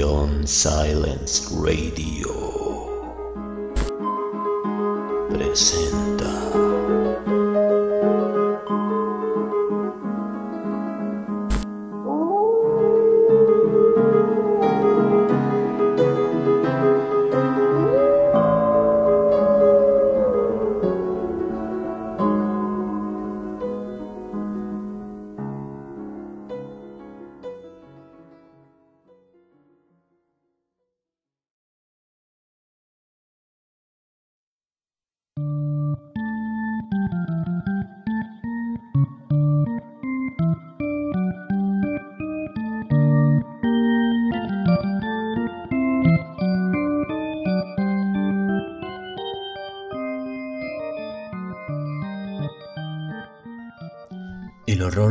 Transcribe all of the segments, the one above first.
John Silence Radio presenta.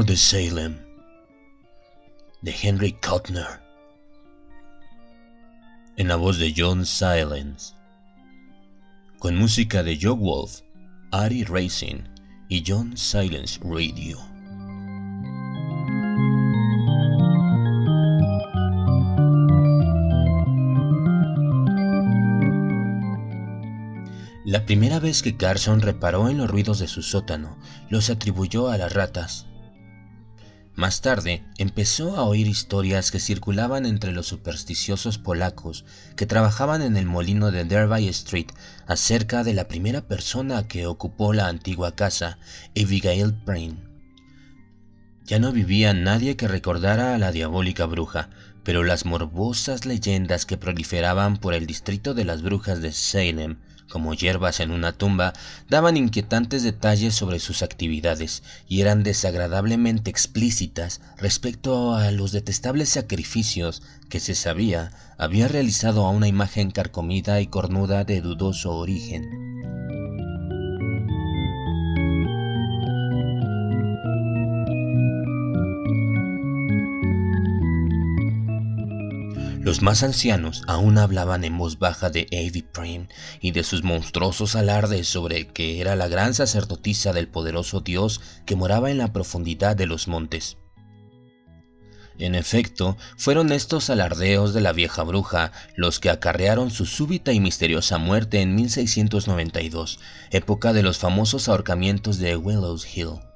De Salem de Henry Cutner en la voz de John Silence con música de Joe Wolf, Ari Racing y John Silence Radio. La primera vez que Carson reparó en los ruidos de su sótano, los atribuyó a las ratas. Más tarde, empezó a oír historias que circulaban entre los supersticiosos polacos que trabajaban en el molino de Derby Street acerca de la primera persona que ocupó la antigua casa, Abigail Brain. Ya no vivía nadie que recordara a la diabólica bruja, pero las morbosas leyendas que proliferaban por el distrito de las brujas de Salem como hierbas en una tumba, daban inquietantes detalles sobre sus actividades y eran desagradablemente explícitas respecto a los detestables sacrificios que se sabía había realizado a una imagen carcomida y cornuda de dudoso origen. Los más ancianos aún hablaban en voz baja de Avi Prim y de sus monstruosos alardes sobre que era la gran sacerdotisa del poderoso Dios que moraba en la profundidad de los montes. En efecto, fueron estos alardeos de la vieja bruja los que acarrearon su súbita y misteriosa muerte en 1692, época de los famosos ahorcamientos de Willows Hill.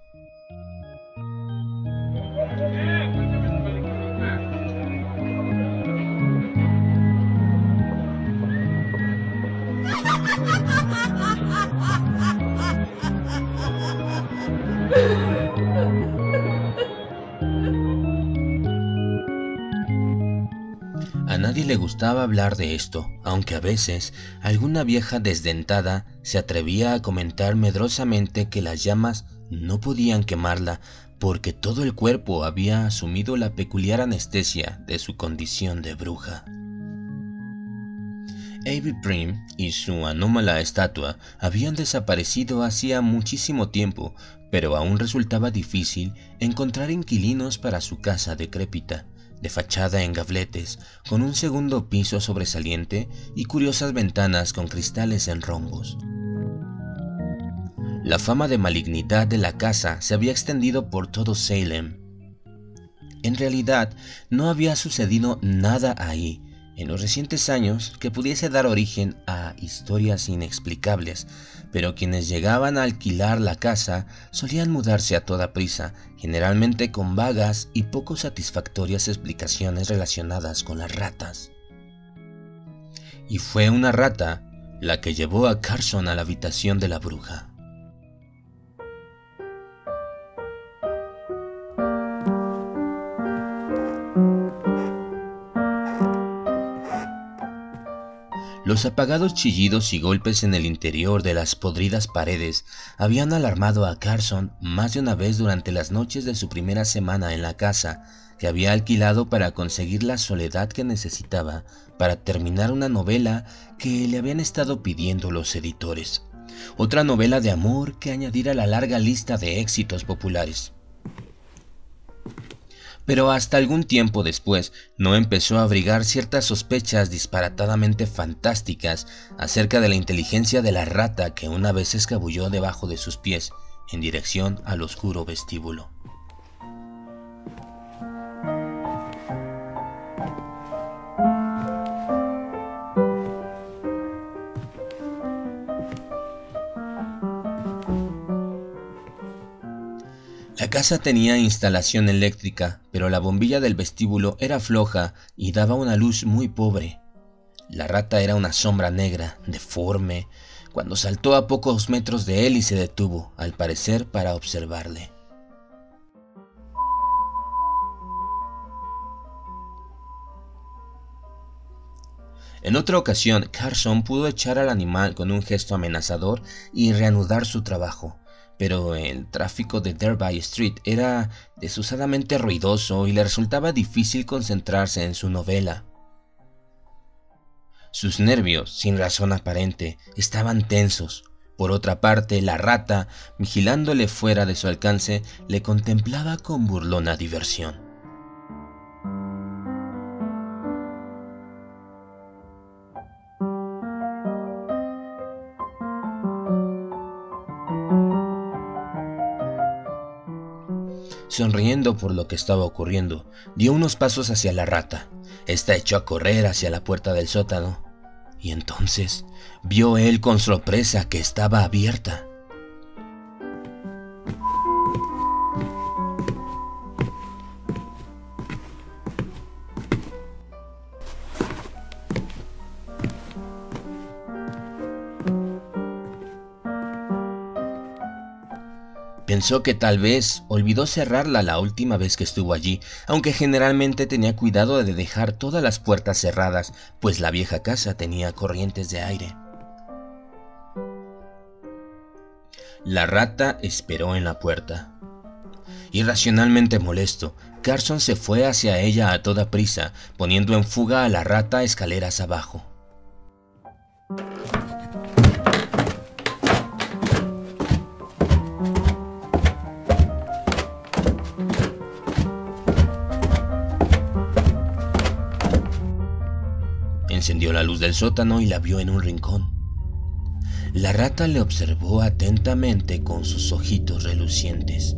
Hablar de esto, aunque a veces alguna vieja desdentada se atrevía a comentar medrosamente que las llamas no podían quemarla porque todo el cuerpo había asumido la peculiar anestesia de su condición de bruja. Avi Prim y su anómala estatua habían desaparecido hacía muchísimo tiempo, pero aún resultaba difícil encontrar inquilinos para su casa decrépita de fachada en gabletes, con un segundo piso sobresaliente y curiosas ventanas con cristales en rombos. La fama de malignidad de la casa se había extendido por todo Salem. En realidad, no había sucedido nada ahí en los recientes años que pudiese dar origen a historias inexplicables, pero quienes llegaban a alquilar la casa solían mudarse a toda prisa, generalmente con vagas y poco satisfactorias explicaciones relacionadas con las ratas. Y fue una rata la que llevó a Carson a la habitación de la bruja. Los apagados chillidos y golpes en el interior de las podridas paredes habían alarmado a Carson más de una vez durante las noches de su primera semana en la casa, que había alquilado para conseguir la soledad que necesitaba para terminar una novela que le habían estado pidiendo los editores. Otra novela de amor que añadir a la larga lista de éxitos populares pero hasta algún tiempo después no empezó a abrigar ciertas sospechas disparatadamente fantásticas acerca de la inteligencia de la rata que una vez escabulló debajo de sus pies en dirección al oscuro vestíbulo. Casa tenía instalación eléctrica, pero la bombilla del vestíbulo era floja y daba una luz muy pobre. La rata era una sombra negra, deforme, cuando saltó a pocos metros de él y se detuvo, al parecer para observarle. En otra ocasión, Carson pudo echar al animal con un gesto amenazador y reanudar su trabajo, pero el tráfico de Derby Street era desusadamente ruidoso y le resultaba difícil concentrarse en su novela. Sus nervios, sin razón aparente, estaban tensos. Por otra parte, la rata, vigilándole fuera de su alcance, le contemplaba con burlona diversión. Sonriendo por lo que estaba ocurriendo, dio unos pasos hacia la rata. Esta echó a correr hacia la puerta del sótano, y entonces vio él con sorpresa que estaba abierta. Pensó que tal vez olvidó cerrarla la última vez que estuvo allí, aunque generalmente tenía cuidado de dejar todas las puertas cerradas, pues la vieja casa tenía corrientes de aire. La rata esperó en la puerta. Irracionalmente molesto, Carson se fue hacia ella a toda prisa, poniendo en fuga a la rata escaleras abajo. Encendió la luz del sótano y la vio en un rincón. La rata le observó atentamente con sus ojitos relucientes.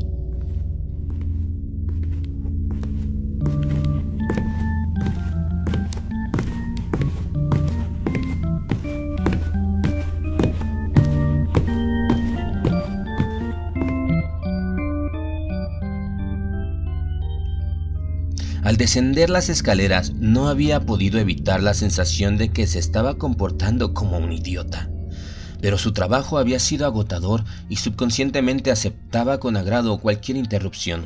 Al descender las escaleras no había podido evitar la sensación de que se estaba comportando como un idiota. Pero su trabajo había sido agotador y subconscientemente aceptaba con agrado cualquier interrupción.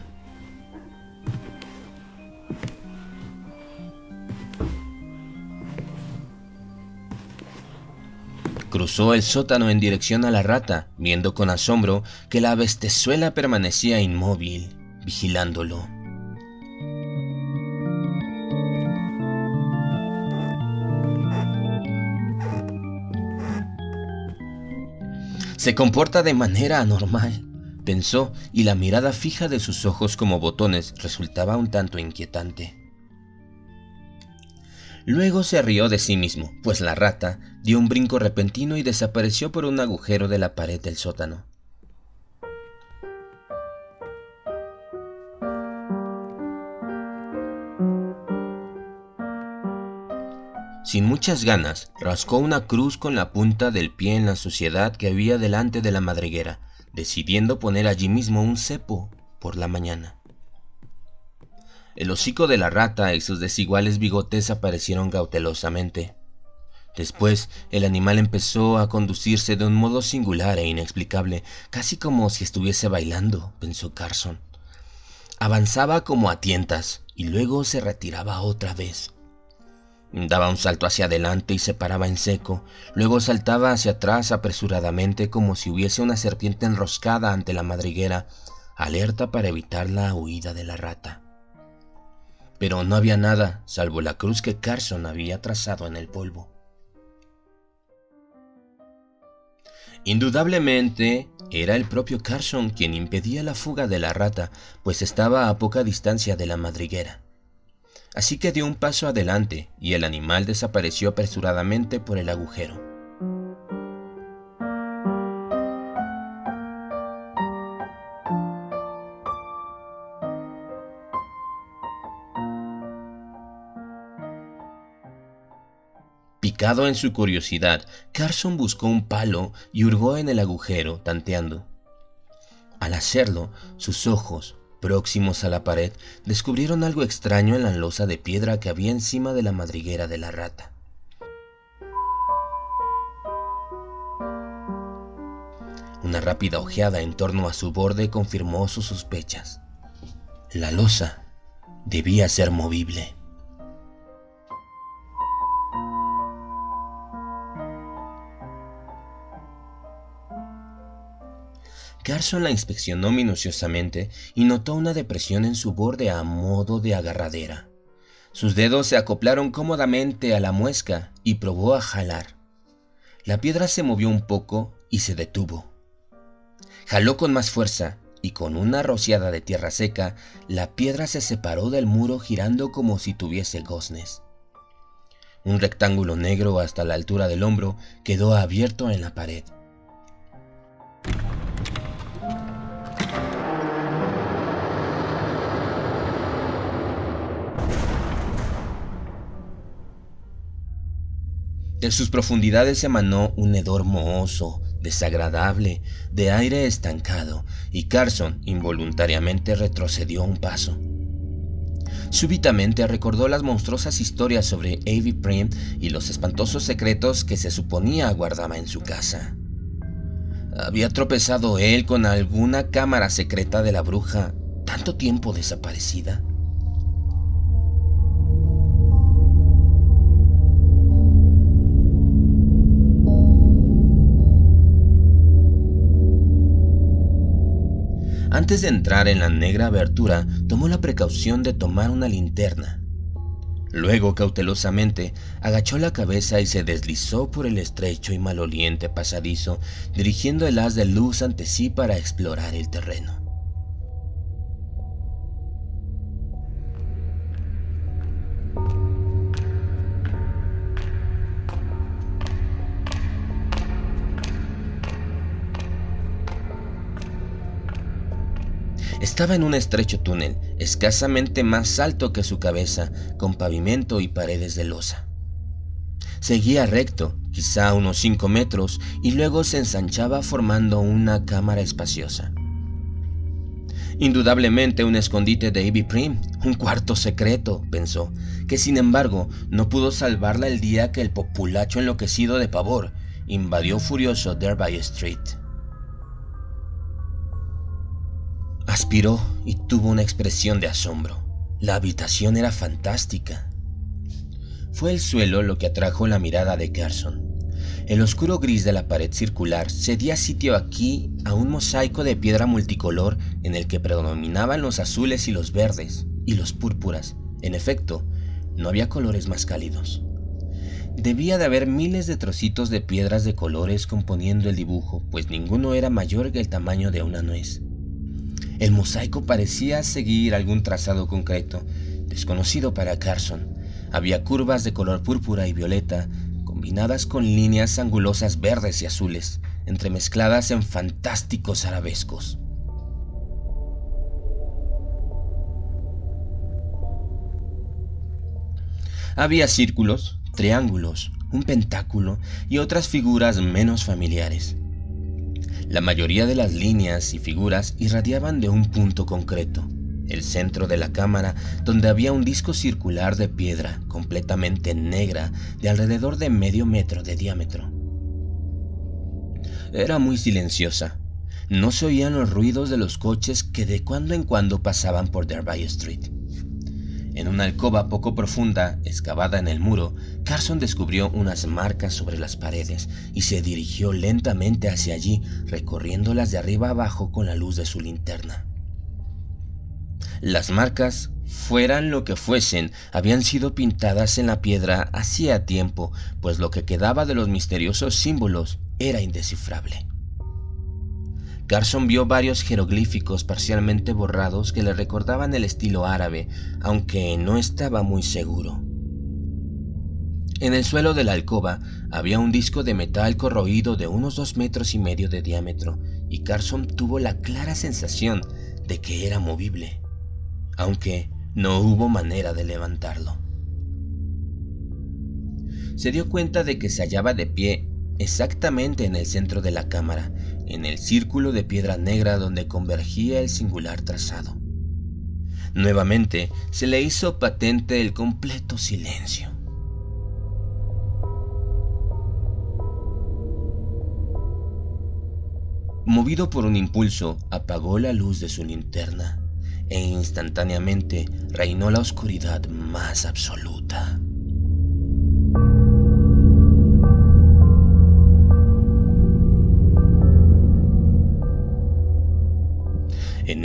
Cruzó el sótano en dirección a la rata, viendo con asombro que la bestezuela permanecía inmóvil, vigilándolo. Se comporta de manera anormal, pensó, y la mirada fija de sus ojos como botones resultaba un tanto inquietante. Luego se rió de sí mismo, pues la rata dio un brinco repentino y desapareció por un agujero de la pared del sótano. Sin muchas ganas, rascó una cruz con la punta del pie en la suciedad que había delante de la madriguera, decidiendo poner allí mismo un cepo por la mañana. El hocico de la rata y sus desiguales bigotes aparecieron cautelosamente. Después, el animal empezó a conducirse de un modo singular e inexplicable, casi como si estuviese bailando, pensó Carson. Avanzaba como a tientas y luego se retiraba otra vez. Daba un salto hacia adelante y se paraba en seco, luego saltaba hacia atrás apresuradamente como si hubiese una serpiente enroscada ante la madriguera, alerta para evitar la huida de la rata. Pero no había nada salvo la cruz que Carson había trazado en el polvo. Indudablemente era el propio Carson quien impedía la fuga de la rata, pues estaba a poca distancia de la madriguera así que dio un paso adelante y el animal desapareció apresuradamente por el agujero. Picado en su curiosidad, Carson buscó un palo y hurgó en el agujero, tanteando. Al hacerlo, sus ojos, Próximos a la pared, descubrieron algo extraño en la losa de piedra que había encima de la madriguera de la rata. Una rápida ojeada en torno a su borde confirmó sus sospechas. La losa debía ser movible. Carson la inspeccionó minuciosamente y notó una depresión en su borde a modo de agarradera. Sus dedos se acoplaron cómodamente a la muesca y probó a jalar. La piedra se movió un poco y se detuvo. Jaló con más fuerza y con una rociada de tierra seca, la piedra se separó del muro girando como si tuviese goznes. Un rectángulo negro hasta la altura del hombro quedó abierto en la pared. De sus profundidades emanó un hedor mohoso, desagradable, de aire estancado, y Carson involuntariamente retrocedió un paso. Súbitamente recordó las monstruosas historias sobre Avi Prim y los espantosos secretos que se suponía guardaba en su casa. ¿Había tropezado él con alguna cámara secreta de la bruja tanto tiempo desaparecida? Antes de entrar en la negra abertura, tomó la precaución de tomar una linterna. Luego, cautelosamente, agachó la cabeza y se deslizó por el estrecho y maloliente pasadizo, dirigiendo el haz de luz ante sí para explorar el terreno. Estaba en un estrecho túnel, escasamente más alto que su cabeza, con pavimento y paredes de losa. Seguía recto, quizá unos 5 metros, y luego se ensanchaba formando una cámara espaciosa. Indudablemente un escondite de Ivy Prim, un cuarto secreto, pensó, que sin embargo no pudo salvarla el día que el populacho enloquecido de pavor invadió furioso Derby Street. Aspiró y tuvo una expresión de asombro. La habitación era fantástica. Fue el suelo lo que atrajo la mirada de Carson. El oscuro gris de la pared circular cedía sitio aquí a un mosaico de piedra multicolor en el que predominaban los azules y los verdes y los púrpuras. En efecto, no había colores más cálidos. Debía de haber miles de trocitos de piedras de colores componiendo el dibujo, pues ninguno era mayor que el tamaño de una nuez. El mosaico parecía seguir algún trazado concreto, desconocido para Carson. Había curvas de color púrpura y violeta, combinadas con líneas angulosas verdes y azules, entremezcladas en fantásticos arabescos. Había círculos, triángulos, un pentáculo y otras figuras menos familiares. La mayoría de las líneas y figuras irradiaban de un punto concreto, el centro de la cámara, donde había un disco circular de piedra completamente negra de alrededor de medio metro de diámetro. Era muy silenciosa. No se oían los ruidos de los coches que de cuando en cuando pasaban por Derby Street. En una alcoba poco profunda, excavada en el muro, Carson descubrió unas marcas sobre las paredes y se dirigió lentamente hacia allí, recorriéndolas de arriba abajo con la luz de su linterna. Las marcas, fueran lo que fuesen, habían sido pintadas en la piedra hacía tiempo, pues lo que quedaba de los misteriosos símbolos era indescifrable. Garson vio varios jeroglíficos parcialmente borrados que le recordaban el estilo árabe, aunque no estaba muy seguro. En el suelo de la alcoba había un disco de metal corroído de unos dos metros y medio de diámetro, y Carson tuvo la clara sensación de que era movible, aunque no hubo manera de levantarlo. Se dio cuenta de que se hallaba de pie exactamente en el centro de la cámara, en el círculo de piedra negra donde convergía el singular trazado. Nuevamente se le hizo patente el completo silencio. Movido por un impulso, apagó la luz de su linterna e instantáneamente reinó la oscuridad más absoluta.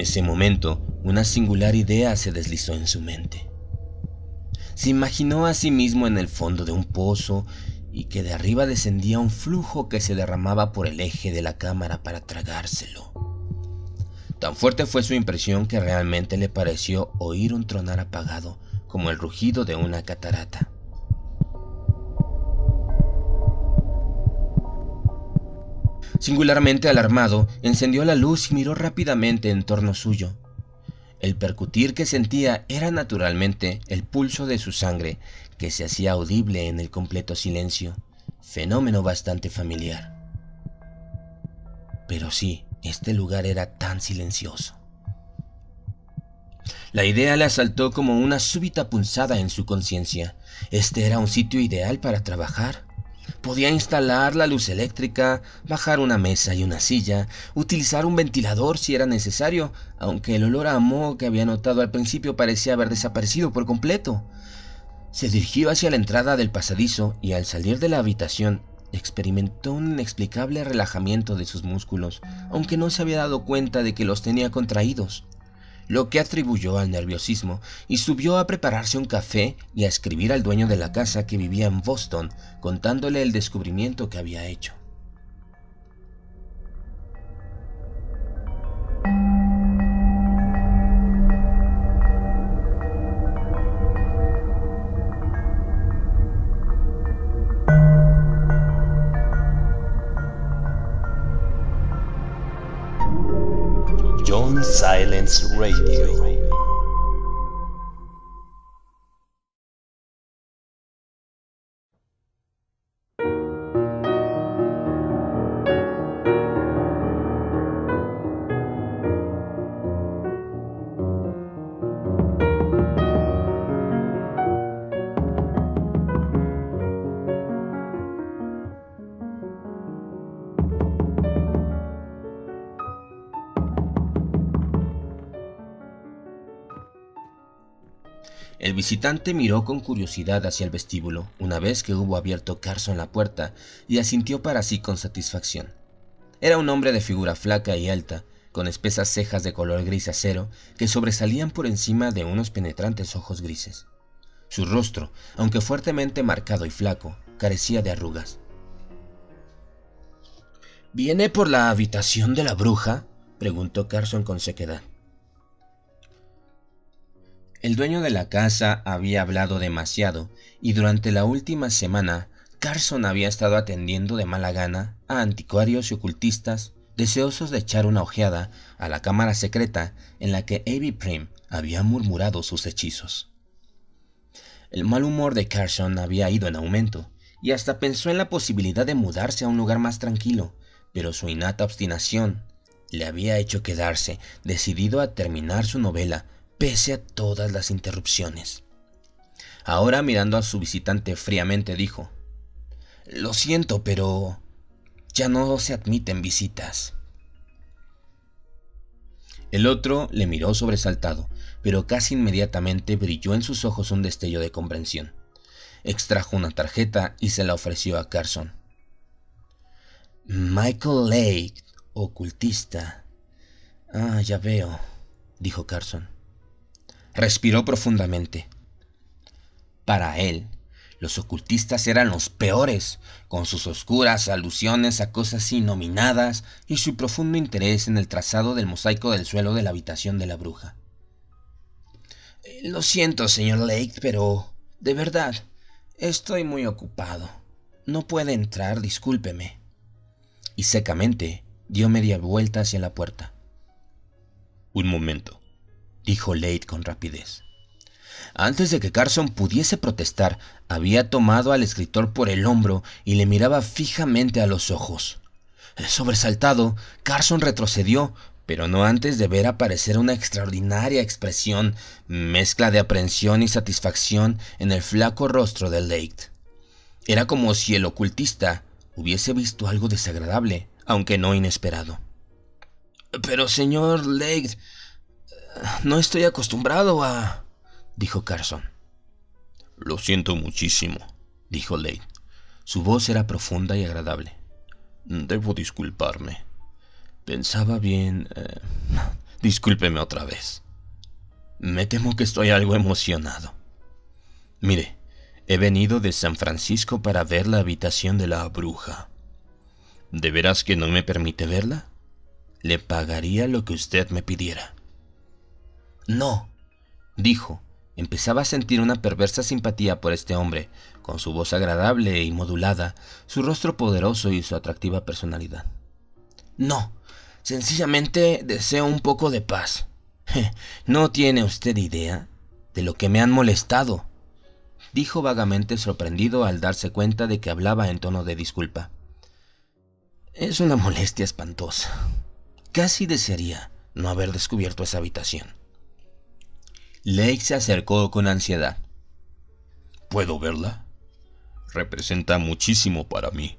Ese momento, una singular idea se deslizó en su mente. Se imaginó a sí mismo en el fondo de un pozo y que de arriba descendía un flujo que se derramaba por el eje de la cámara para tragárselo. Tan fuerte fue su impresión que realmente le pareció oír un tronar apagado como el rugido de una catarata. Singularmente alarmado, encendió la luz y miró rápidamente en torno suyo. El percutir que sentía era naturalmente el pulso de su sangre, que se hacía audible en el completo silencio, fenómeno bastante familiar. Pero sí, este lugar era tan silencioso. La idea le asaltó como una súbita punzada en su conciencia. Este era un sitio ideal para trabajar. Podía instalar la luz eléctrica, bajar una mesa y una silla, utilizar un ventilador si era necesario, aunque el olor a moho que había notado al principio parecía haber desaparecido por completo. Se dirigió hacia la entrada del pasadizo y al salir de la habitación experimentó un inexplicable relajamiento de sus músculos, aunque no se había dado cuenta de que los tenía contraídos lo que atribuyó al nerviosismo, y subió a prepararse un café y a escribir al dueño de la casa que vivía en Boston, contándole el descubrimiento que había hecho. Radio. Visitante miró con curiosidad hacia el vestíbulo una vez que hubo abierto Carson la puerta y asintió para sí con satisfacción. Era un hombre de figura flaca y alta, con espesas cejas de color gris acero que sobresalían por encima de unos penetrantes ojos grises. Su rostro, aunque fuertemente marcado y flaco, carecía de arrugas. ¿Viene por la habitación de la bruja? preguntó Carson con sequedad. El dueño de la casa había hablado demasiado y durante la última semana Carson había estado atendiendo de mala gana a anticuarios y ocultistas deseosos de echar una ojeada a la cámara secreta en la que Avi Prim había murmurado sus hechizos. El mal humor de Carson había ido en aumento y hasta pensó en la posibilidad de mudarse a un lugar más tranquilo, pero su innata obstinación le había hecho quedarse decidido a terminar su novela pese a todas las interrupciones. Ahora mirando a su visitante fríamente dijo, Lo siento, pero ya no se admiten visitas. El otro le miró sobresaltado, pero casi inmediatamente brilló en sus ojos un destello de comprensión. Extrajo una tarjeta y se la ofreció a Carson. Michael Lake, ocultista. Ah, ya veo, dijo Carson. Respiró profundamente. Para él, los ocultistas eran los peores, con sus oscuras alusiones a cosas innominadas y su profundo interés en el trazado del mosaico del suelo de la habitación de la bruja. Lo siento, señor Lake, pero de verdad, estoy muy ocupado. No puede entrar, discúlpeme. Y secamente dio media vuelta hacia la puerta. Un momento dijo Lade con rapidez. Antes de que Carson pudiese protestar, había tomado al escritor por el hombro y le miraba fijamente a los ojos. Sobresaltado, Carson retrocedió, pero no antes de ver aparecer una extraordinaria expresión, mezcla de aprensión y satisfacción en el flaco rostro de Lake. Era como si el ocultista hubiese visto algo desagradable, aunque no inesperado. Pero, señor Lake, no estoy acostumbrado a... dijo Carson. Lo siento muchísimo, dijo Lake. Su voz era profunda y agradable. Debo disculparme. Pensaba bien... Eh, discúlpeme otra vez. Me temo que estoy algo emocionado. Mire, he venido de San Francisco para ver la habitación de la bruja. ¿De veras que no me permite verla? Le pagaría lo que usted me pidiera. No, dijo. Empezaba a sentir una perversa simpatía por este hombre, con su voz agradable y modulada, su rostro poderoso y su atractiva personalidad. No, Sencillamente deseo un poco de paz. ¿No tiene usted idea de lo que me han molestado? dijo vagamente sorprendido al darse cuenta de que hablaba en tono de disculpa. Es una molestia espantosa. Casi desearía no haber descubierto esa habitación. Lake se acercó con ansiedad. ¿Puedo verla? Representa muchísimo para mí.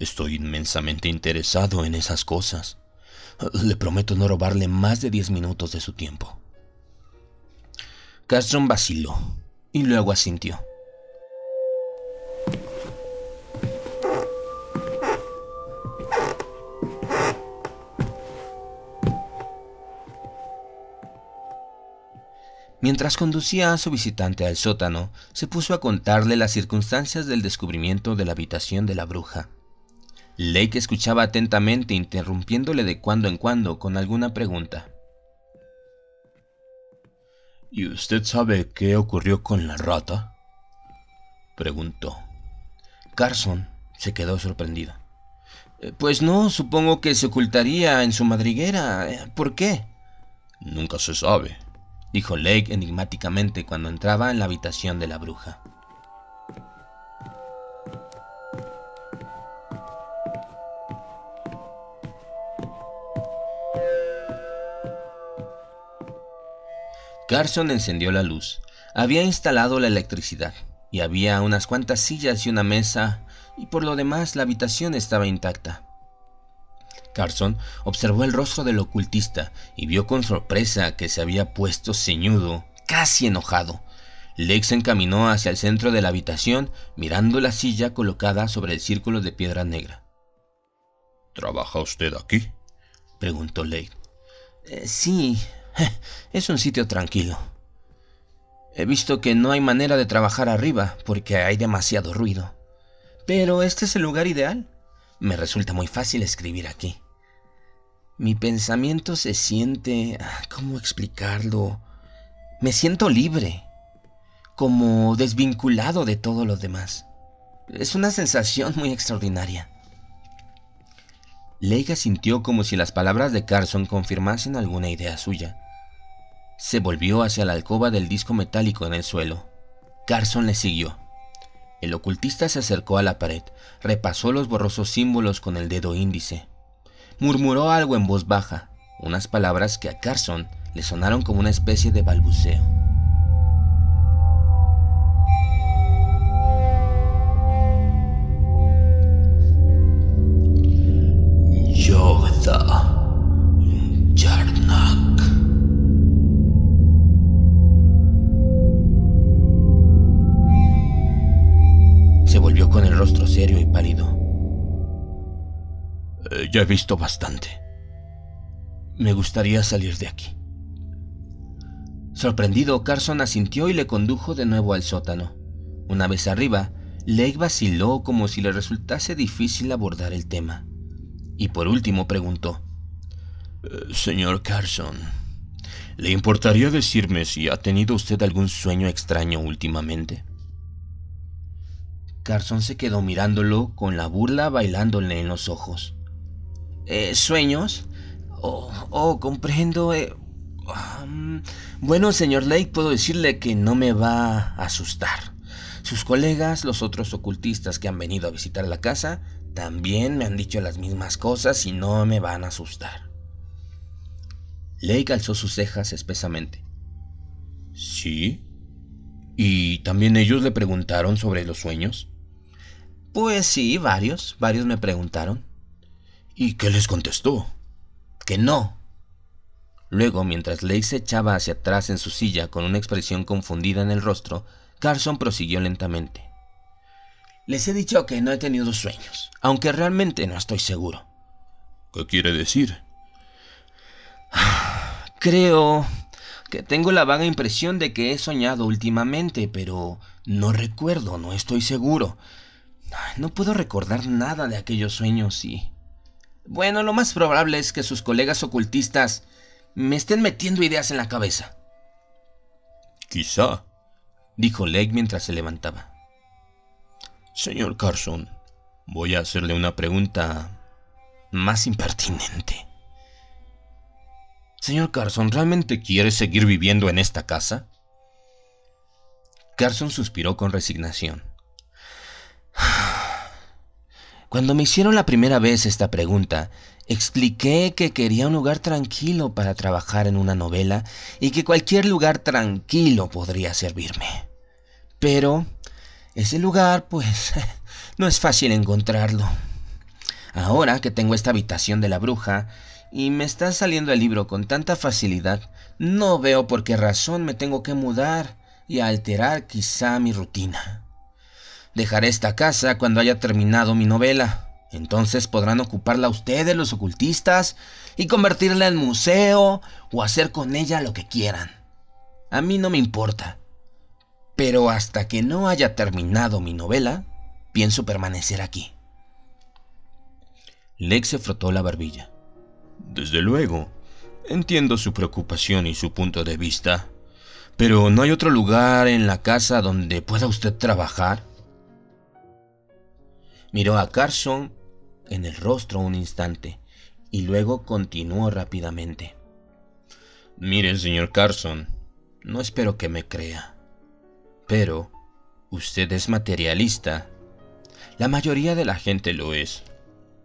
Estoy inmensamente interesado en esas cosas. Le prometo no robarle más de diez minutos de su tiempo. Castron vaciló y luego asintió. Mientras conducía a su visitante al sótano, se puso a contarle las circunstancias del descubrimiento de la habitación de la bruja. Lake escuchaba atentamente, interrumpiéndole de cuando en cuando con alguna pregunta. ¿Y usted sabe qué ocurrió con la rata? preguntó. Carson se quedó sorprendido. Eh, pues no, supongo que se ocultaría en su madriguera. Eh, ¿Por qué? Nunca se sabe, dijo Lake enigmáticamente cuando entraba en la habitación de la bruja. Carson encendió la luz. Había instalado la electricidad y había unas cuantas sillas y una mesa y por lo demás la habitación estaba intacta. Carson observó el rostro del ocultista y vio con sorpresa que se había puesto ceñudo, casi enojado. Lex se encaminó hacia el centro de la habitación, mirando la silla colocada sobre el círculo de piedra negra. ¿Trabaja usted aquí? preguntó Lex. Eh, sí, Es un sitio tranquilo. He visto que no hay manera de trabajar arriba porque hay demasiado ruido. Pero este es el lugar ideal. Me resulta muy fácil escribir aquí. Mi pensamiento se siente... Ah, ¿Cómo explicarlo? Me siento libre, como desvinculado de todo lo demás. Es una sensación muy extraordinaria. Leiga sintió como si las palabras de Carson confirmasen alguna idea suya. Se volvió hacia la alcoba del disco metálico en el suelo. Carson le siguió. El ocultista se acercó a la pared, repasó los borrosos símbolos con el dedo índice. Murmuró algo en voz baja, unas palabras que a Carson le sonaron como una especie de balbuceo. He visto bastante. Me gustaría salir de aquí. Sorprendido, Carson asintió y le condujo de nuevo al sótano. Una vez arriba, Lake vaciló como si le resultase difícil abordar el tema. Y por último preguntó. Eh, señor Carson, ¿le importaría decirme si ha tenido usted algún sueño extraño últimamente? Carson se quedó mirándolo con la burla bailándole en los ojos. ¿Eh, ¿Sueños? Oh, oh comprendo. Eh, um, bueno, señor Lake, puedo decirle que no me va a asustar. Sus colegas, los otros ocultistas que han venido a visitar la casa, también me han dicho las mismas cosas y no me van a asustar. Lake alzó sus cejas espesamente. ¿Sí? ¿Y también ellos le preguntaron sobre los sueños? Pues sí, varios, varios me preguntaron. ¿Y qué les contestó? Que no. Luego, mientras Lake se echaba hacia atrás en su silla con una expresión confundida en el rostro, Carson prosiguió lentamente. Les he dicho que no he tenido sueños, aunque realmente no estoy seguro. ¿Qué quiere decir? Creo que tengo la vaga impresión de que he soñado últimamente, pero no recuerdo, no estoy seguro. No puedo recordar nada de aquellos sueños y... Bueno, lo más probable es que sus colegas ocultistas me estén metiendo ideas en la cabeza. Quizá, dijo Lake mientras se levantaba. Señor Carson, voy a hacerle una pregunta más impertinente. Señor Carson, ¿realmente quiere seguir viviendo en esta casa? Carson suspiró con resignación. Cuando me hicieron la primera vez esta pregunta, expliqué que quería un lugar tranquilo para trabajar en una novela y que cualquier lugar tranquilo podría servirme. Pero ese lugar, pues, no es fácil encontrarlo. Ahora que tengo esta habitación de la bruja y me está saliendo el libro con tanta facilidad, no veo por qué razón me tengo que mudar y alterar quizá mi rutina. Dejaré esta casa cuando haya terminado mi novela. Entonces podrán ocuparla ustedes, los ocultistas, y convertirla en museo o hacer con ella lo que quieran. A mí no me importa. Pero hasta que no haya terminado mi novela, pienso permanecer aquí. Lex se frotó la barbilla. Desde luego, entiendo su preocupación y su punto de vista. Pero ¿no hay otro lugar en la casa donde pueda usted trabajar? Miró a Carson en el rostro un instante y luego continuó rápidamente. Mire, señor Carson, no espero que me crea, pero usted es materialista. La mayoría de la gente lo es,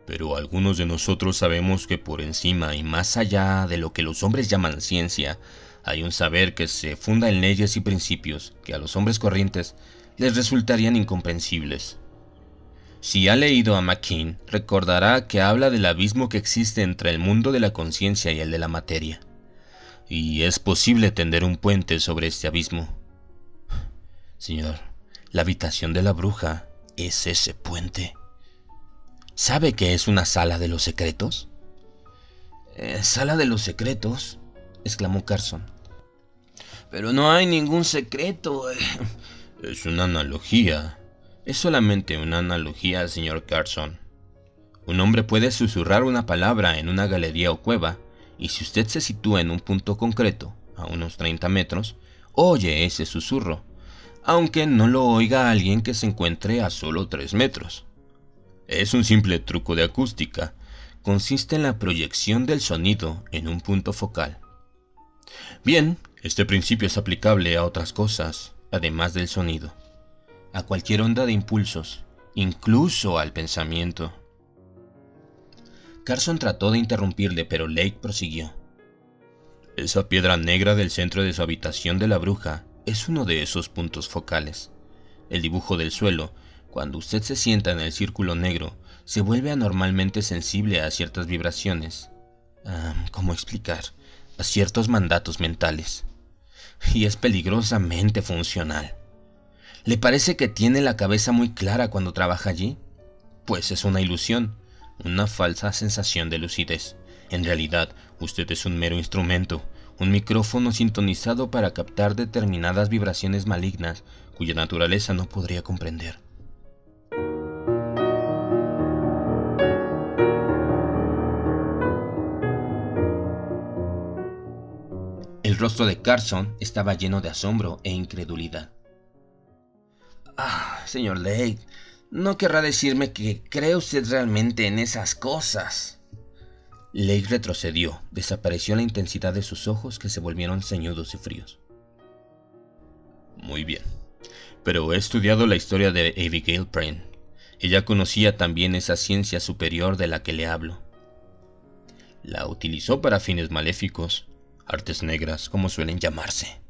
pero algunos de nosotros sabemos que por encima y más allá de lo que los hombres llaman ciencia, hay un saber que se funda en leyes y principios que a los hombres corrientes les resultarían incomprensibles. Si ha leído a McKean, recordará que habla del abismo que existe entre el mundo de la conciencia y el de la materia. Y es posible tender un puente sobre este abismo. Señor, la habitación de la bruja es ese puente. ¿Sabe que es una sala de los secretos? Eh, ¿Sala de los secretos? exclamó Carson. Pero no hay ningún secreto. Es una analogía, es solamente una analogía, señor Carson. Un hombre puede susurrar una palabra en una galería o cueva, y si usted se sitúa en un punto concreto, a unos 30 metros, oye ese susurro, aunque no lo oiga alguien que se encuentre a solo 3 metros. Es un simple truco de acústica. Consiste en la proyección del sonido en un punto focal. Bien, este principio es aplicable a otras cosas, además del sonido a cualquier onda de impulsos, incluso al pensamiento. Carson trató de interrumpirle, pero Lake prosiguió. Esa piedra negra del centro de su habitación de la bruja es uno de esos puntos focales. El dibujo del suelo, cuando usted se sienta en el círculo negro, se vuelve anormalmente sensible a ciertas vibraciones. ¿Cómo explicar? A ciertos mandatos mentales. Y es peligrosamente funcional. ¿Le parece que tiene la cabeza muy clara cuando trabaja allí? Pues es una ilusión, una falsa sensación de lucidez. En realidad, usted es un mero instrumento, un micrófono sintonizado para captar determinadas vibraciones malignas cuya naturaleza no podría comprender. El rostro de Carson estaba lleno de asombro e incredulidad. Ah, señor Lake, no querrá decirme que cree usted realmente en esas cosas. Lake retrocedió, desapareció la intensidad de sus ojos que se volvieron ceñudos y fríos. Muy bien, pero he estudiado la historia de Abigail Prane. Ella conocía también esa ciencia superior de la que le hablo. La utilizó para fines maléficos, artes negras, como suelen llamarse.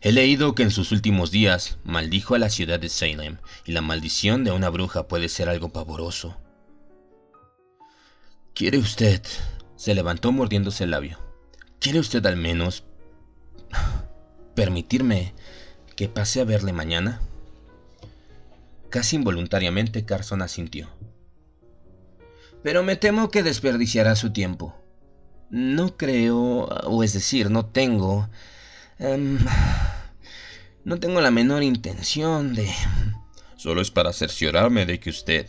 He leído que en sus últimos días maldijo a la ciudad de Salem, y la maldición de una bruja puede ser algo pavoroso. ¿Quiere usted? Se levantó mordiéndose el labio. ¿Quiere usted al menos permitirme que pase a verle mañana? Casi involuntariamente Carson asintió. Pero me temo que desperdiciará su tiempo. No creo, o es decir, no tengo... Em, no tengo la menor intención de... Solo es para cerciorarme de que usted...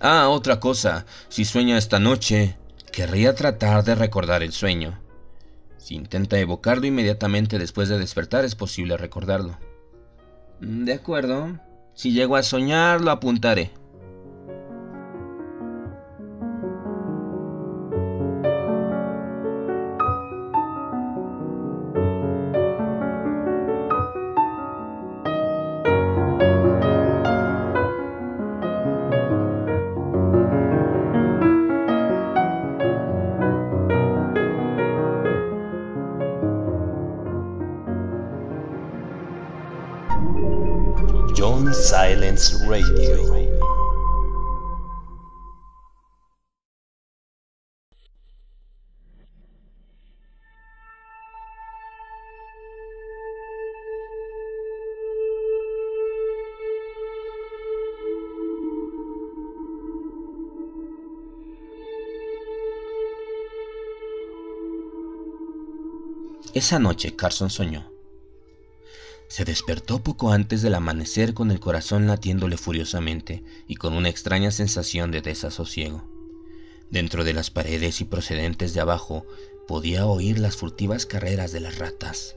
Ah, otra cosa. Si sueña esta noche, querría tratar de recordar el sueño. Si intenta evocarlo inmediatamente después de despertar, es posible recordarlo. De acuerdo. Si llego a soñar, lo apuntaré. Esa noche Carson soñó. Se despertó poco antes del amanecer con el corazón latiéndole furiosamente y con una extraña sensación de desasosiego. Dentro de las paredes y procedentes de abajo podía oír las furtivas carreras de las ratas.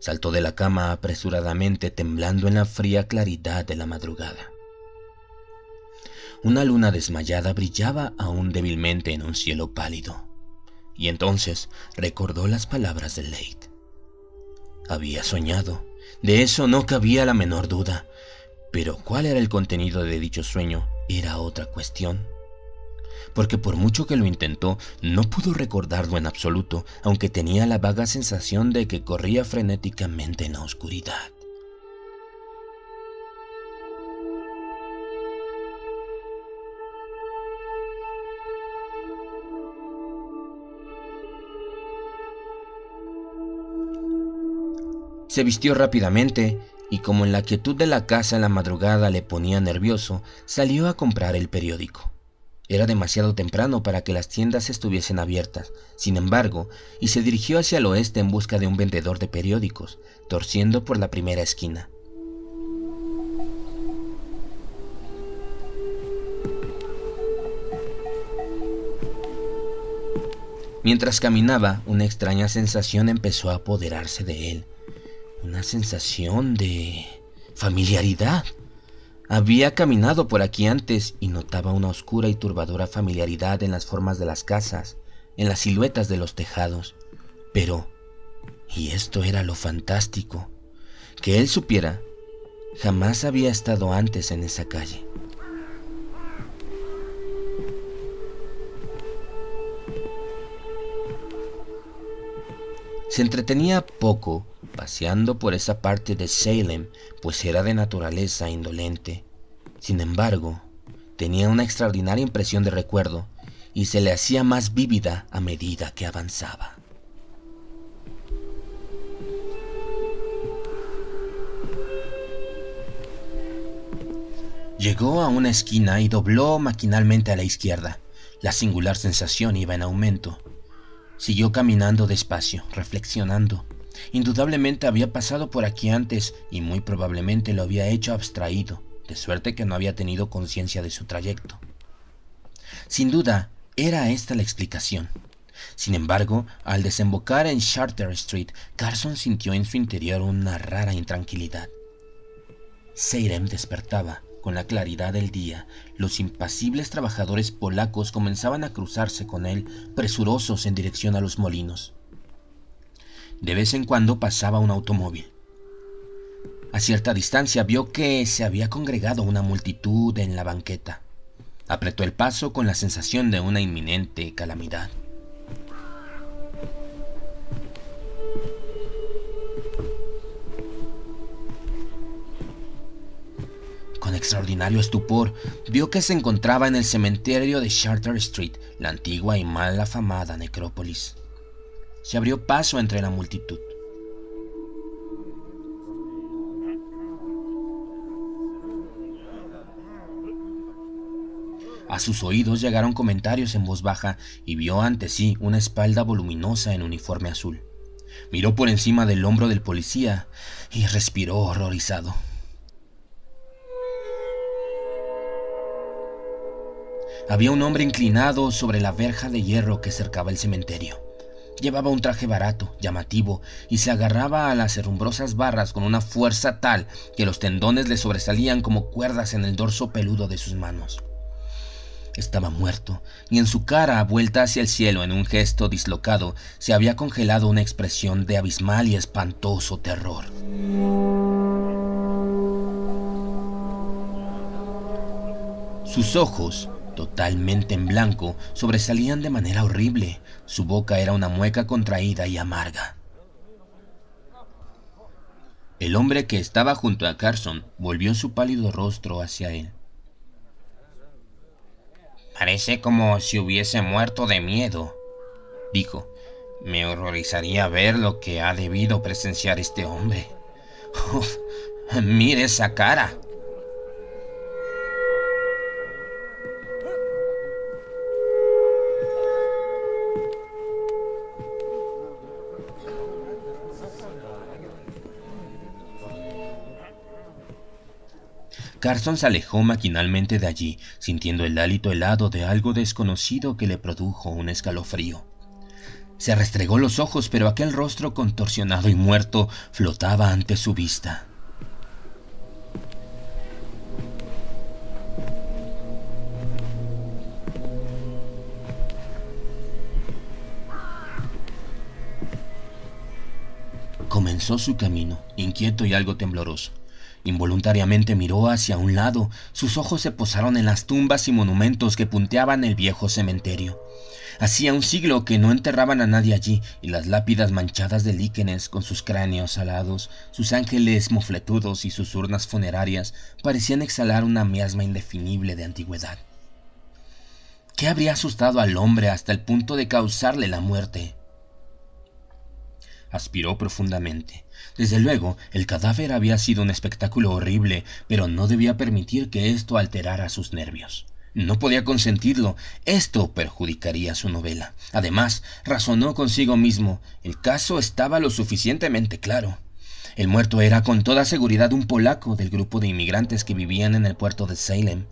Saltó de la cama apresuradamente temblando en la fría claridad de la madrugada. Una luna desmayada brillaba aún débilmente en un cielo pálido, y entonces recordó las palabras de Leigh. Había soñado, de eso no cabía la menor duda, pero cuál era el contenido de dicho sueño era otra cuestión. Porque por mucho que lo intentó, no pudo recordarlo en absoluto, aunque tenía la vaga sensación de que corría frenéticamente en la oscuridad. Se vistió rápidamente y como en la quietud de la casa en la madrugada le ponía nervioso, salió a comprar el periódico. Era demasiado temprano para que las tiendas estuviesen abiertas, sin embargo, y se dirigió hacia el oeste en busca de un vendedor de periódicos, torciendo por la primera esquina. Mientras caminaba, una extraña sensación empezó a apoderarse de él una sensación de familiaridad. Había caminado por aquí antes y notaba una oscura y turbadora familiaridad en las formas de las casas, en las siluetas de los tejados. Pero, y esto era lo fantástico, que él supiera, jamás había estado antes en esa calle. Se entretenía poco paseando por esa parte de Salem, pues era de naturaleza indolente. Sin embargo, tenía una extraordinaria impresión de recuerdo y se le hacía más vívida a medida que avanzaba. Llegó a una esquina y dobló maquinalmente a la izquierda. La singular sensación iba en aumento. Siguió caminando despacio, reflexionando. Indudablemente había pasado por aquí antes y muy probablemente lo había hecho abstraído, de suerte que no había tenido conciencia de su trayecto. Sin duda, era esta la explicación. Sin embargo, al desembocar en Charter Street, Carson sintió en su interior una rara intranquilidad. Seirem despertaba. Con la claridad del día, los impasibles trabajadores polacos comenzaban a cruzarse con él, presurosos en dirección a los molinos. De vez en cuando pasaba un automóvil. A cierta distancia vio que se había congregado una multitud en la banqueta. Apretó el paso con la sensación de una inminente calamidad. Con extraordinario estupor, vio que se encontraba en el cementerio de Charter Street, la antigua y mal afamada necrópolis. Se abrió paso entre la multitud. A sus oídos llegaron comentarios en voz baja y vio ante sí una espalda voluminosa en uniforme azul. Miró por encima del hombro del policía y respiró horrorizado. Había un hombre inclinado sobre la verja de hierro que cercaba el cementerio. Llevaba un traje barato, llamativo, y se agarraba a las herrumbrosas barras con una fuerza tal que los tendones le sobresalían como cuerdas en el dorso peludo de sus manos. Estaba muerto, y en su cara, vuelta hacia el cielo en un gesto dislocado, se había congelado una expresión de abismal y espantoso terror. Sus ojos, totalmente en blanco, sobresalían de manera horrible. Su boca era una mueca contraída y amarga. El hombre que estaba junto a Carson volvió su pálido rostro hacia él. Parece como si hubiese muerto de miedo, dijo. Me horrorizaría ver lo que ha debido presenciar este hombre. Uf, mire esa cara. Carson se alejó maquinalmente de allí, sintiendo el hálito helado de algo desconocido que le produjo un escalofrío. Se restregó los ojos, pero aquel rostro contorsionado y muerto flotaba ante su vista. Comenzó su camino, inquieto y algo tembloroso. Involuntariamente miró hacia un lado, sus ojos se posaron en las tumbas y monumentos que punteaban el viejo cementerio. Hacía un siglo que no enterraban a nadie allí, y las lápidas manchadas de líquenes, con sus cráneos alados, sus ángeles mofletudos y sus urnas funerarias, parecían exhalar una miasma indefinible de antigüedad. ¿Qué habría asustado al hombre hasta el punto de causarle la muerte? Aspiró profundamente. Desde luego, el cadáver había sido un espectáculo horrible, pero no debía permitir que esto alterara sus nervios. No podía consentirlo. Esto perjudicaría su novela. Además, razonó consigo mismo. El caso estaba lo suficientemente claro. El muerto era con toda seguridad un polaco del grupo de inmigrantes que vivían en el puerto de Salem.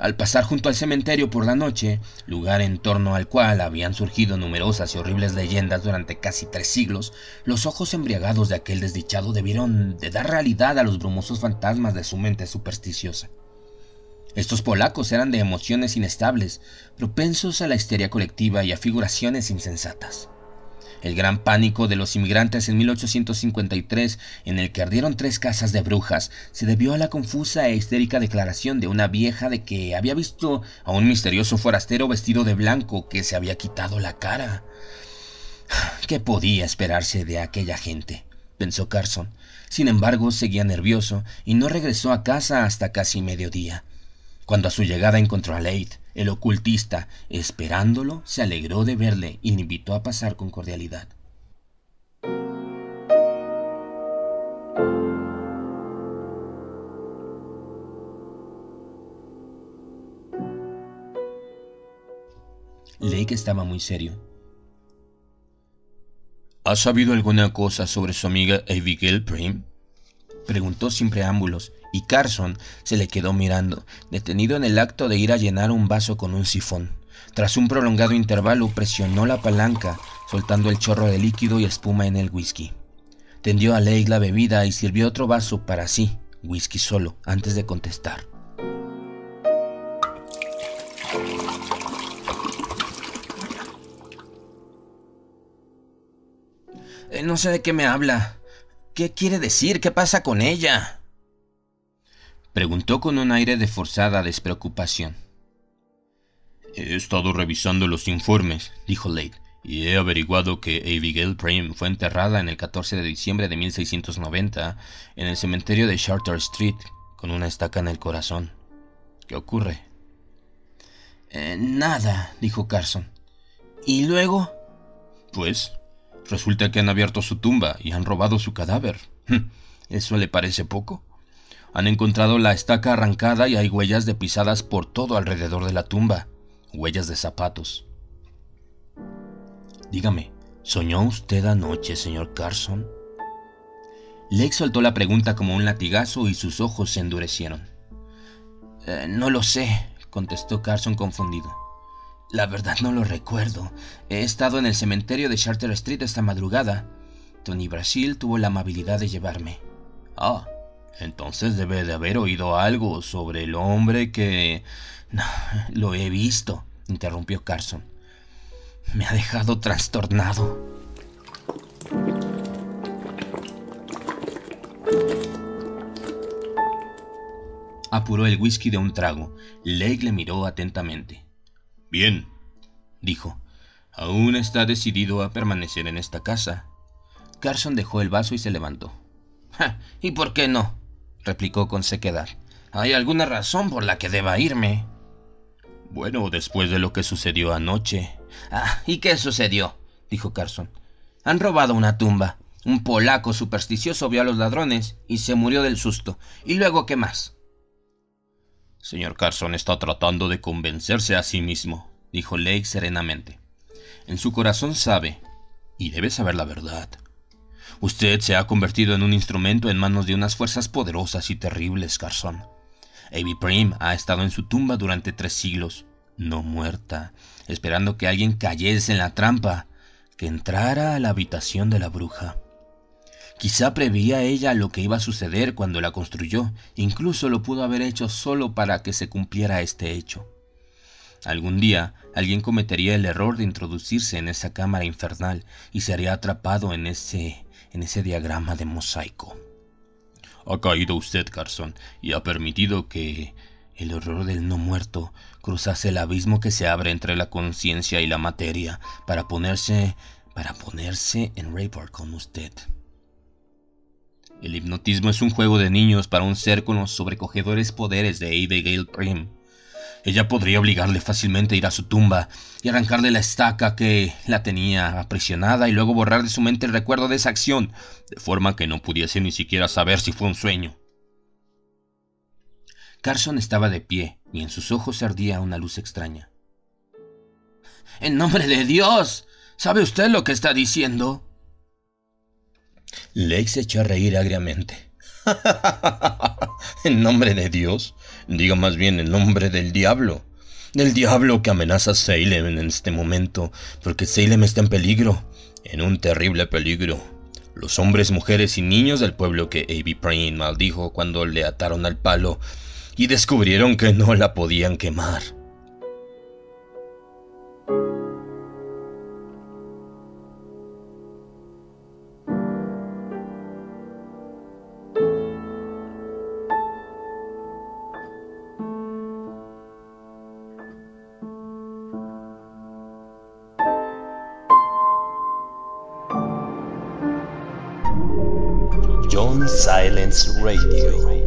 Al pasar junto al cementerio por la noche, lugar en torno al cual habían surgido numerosas y horribles leyendas durante casi tres siglos, los ojos embriagados de aquel desdichado debieron de dar realidad a los brumosos fantasmas de su mente supersticiosa. Estos polacos eran de emociones inestables, propensos a la histeria colectiva y a figuraciones insensatas el gran pánico de los inmigrantes en 1853, en el que ardieron tres casas de brujas, se debió a la confusa e histérica declaración de una vieja de que había visto a un misterioso forastero vestido de blanco que se había quitado la cara. ¿Qué podía esperarse de aquella gente? pensó Carson. Sin embargo, seguía nervioso y no regresó a casa hasta casi mediodía. Cuando a su llegada encontró a Leith, el ocultista, esperándolo, se alegró de verle y le invitó a pasar con cordialidad. Lake estaba muy serio. ¿Has sabido alguna cosa sobre su amiga Abigail Prim? Preguntó sin preámbulos, y Carson se le quedó mirando, detenido en el acto de ir a llenar un vaso con un sifón. Tras un prolongado intervalo presionó la palanca, soltando el chorro de líquido y espuma en el whisky. Tendió a Leigh la bebida y sirvió otro vaso para sí, whisky solo, antes de contestar. Eh, no sé de qué me habla. ¿Qué quiere decir? ¿Qué pasa con ella? Preguntó con un aire de forzada despreocupación. He estado revisando los informes, dijo Lade, y he averiguado que Abigail Prim fue enterrada en el 14 de diciembre de 1690 en el cementerio de Charter Street, con una estaca en el corazón. ¿Qué ocurre? Eh, nada, dijo Carson. ¿Y luego? Pues, resulta que han abierto su tumba y han robado su cadáver. Hm, ¿Eso le parece poco? Han encontrado la estaca arrancada y hay huellas de pisadas por todo alrededor de la tumba, huellas de zapatos. Dígame, ¿soñó usted anoche, señor Carson? Lex soltó la pregunta como un latigazo y sus ojos se endurecieron. Eh, no lo sé, contestó Carson confundido. La verdad no lo recuerdo. He estado en el cementerio de Charter Street esta madrugada. Tony Brasil tuvo la amabilidad de llevarme. Ah, entonces debe de haber oído algo sobre el hombre que... No, lo he visto, interrumpió Carson. Me ha dejado trastornado. Apuró el whisky de un trago. Lake le miró atentamente. Bien, dijo. Aún está decidido a permanecer en esta casa. Carson dejó el vaso y se levantó. ¿Y por qué no? replicó con sequedad. ¿Hay alguna razón por la que deba irme? Bueno, después de lo que sucedió anoche. Ah, ¿y qué sucedió? dijo Carson. Han robado una tumba. Un polaco supersticioso vio a los ladrones y se murió del susto. ¿Y luego qué más? Señor Carson está tratando de convencerse a sí mismo, dijo Lake serenamente. En su corazón sabe, y debe saber la verdad. Usted se ha convertido en un instrumento en manos de unas fuerzas poderosas y terribles, Carson. Avi Prim ha estado en su tumba durante tres siglos, no muerta, esperando que alguien cayese en la trampa, que entrara a la habitación de la bruja. Quizá prevía ella lo que iba a suceder cuando la construyó, incluso lo pudo haber hecho solo para que se cumpliera este hecho. Algún día alguien cometería el error de introducirse en esa cámara infernal y sería atrapado en ese en ese diagrama de mosaico. Ha caído usted, Carson, y ha permitido que el horror del no muerto cruzase el abismo que se abre entre la conciencia y la materia para ponerse para ponerse en rapport con usted. El hipnotismo es un juego de niños para un ser con los sobrecogedores poderes de Abigail Prim. Ella podría obligarle fácilmente a ir a su tumba y arrancarle la estaca que la tenía aprisionada y luego borrar de su mente el recuerdo de esa acción, de forma que no pudiese ni siquiera saber si fue un sueño. Carson estaba de pie y en sus ojos ardía una luz extraña. En nombre de Dios, ¿sabe usted lo que está diciendo? Lex se echó a reír agriamente. en nombre de Dios, diga más bien en nombre del diablo. Del diablo que amenaza a Salem en este momento, porque Salem está en peligro, en un terrible peligro. Los hombres, mujeres y niños del pueblo que A.B. Prain maldijo cuando le ataron al palo y descubrieron que no la podían quemar. Silence Radio.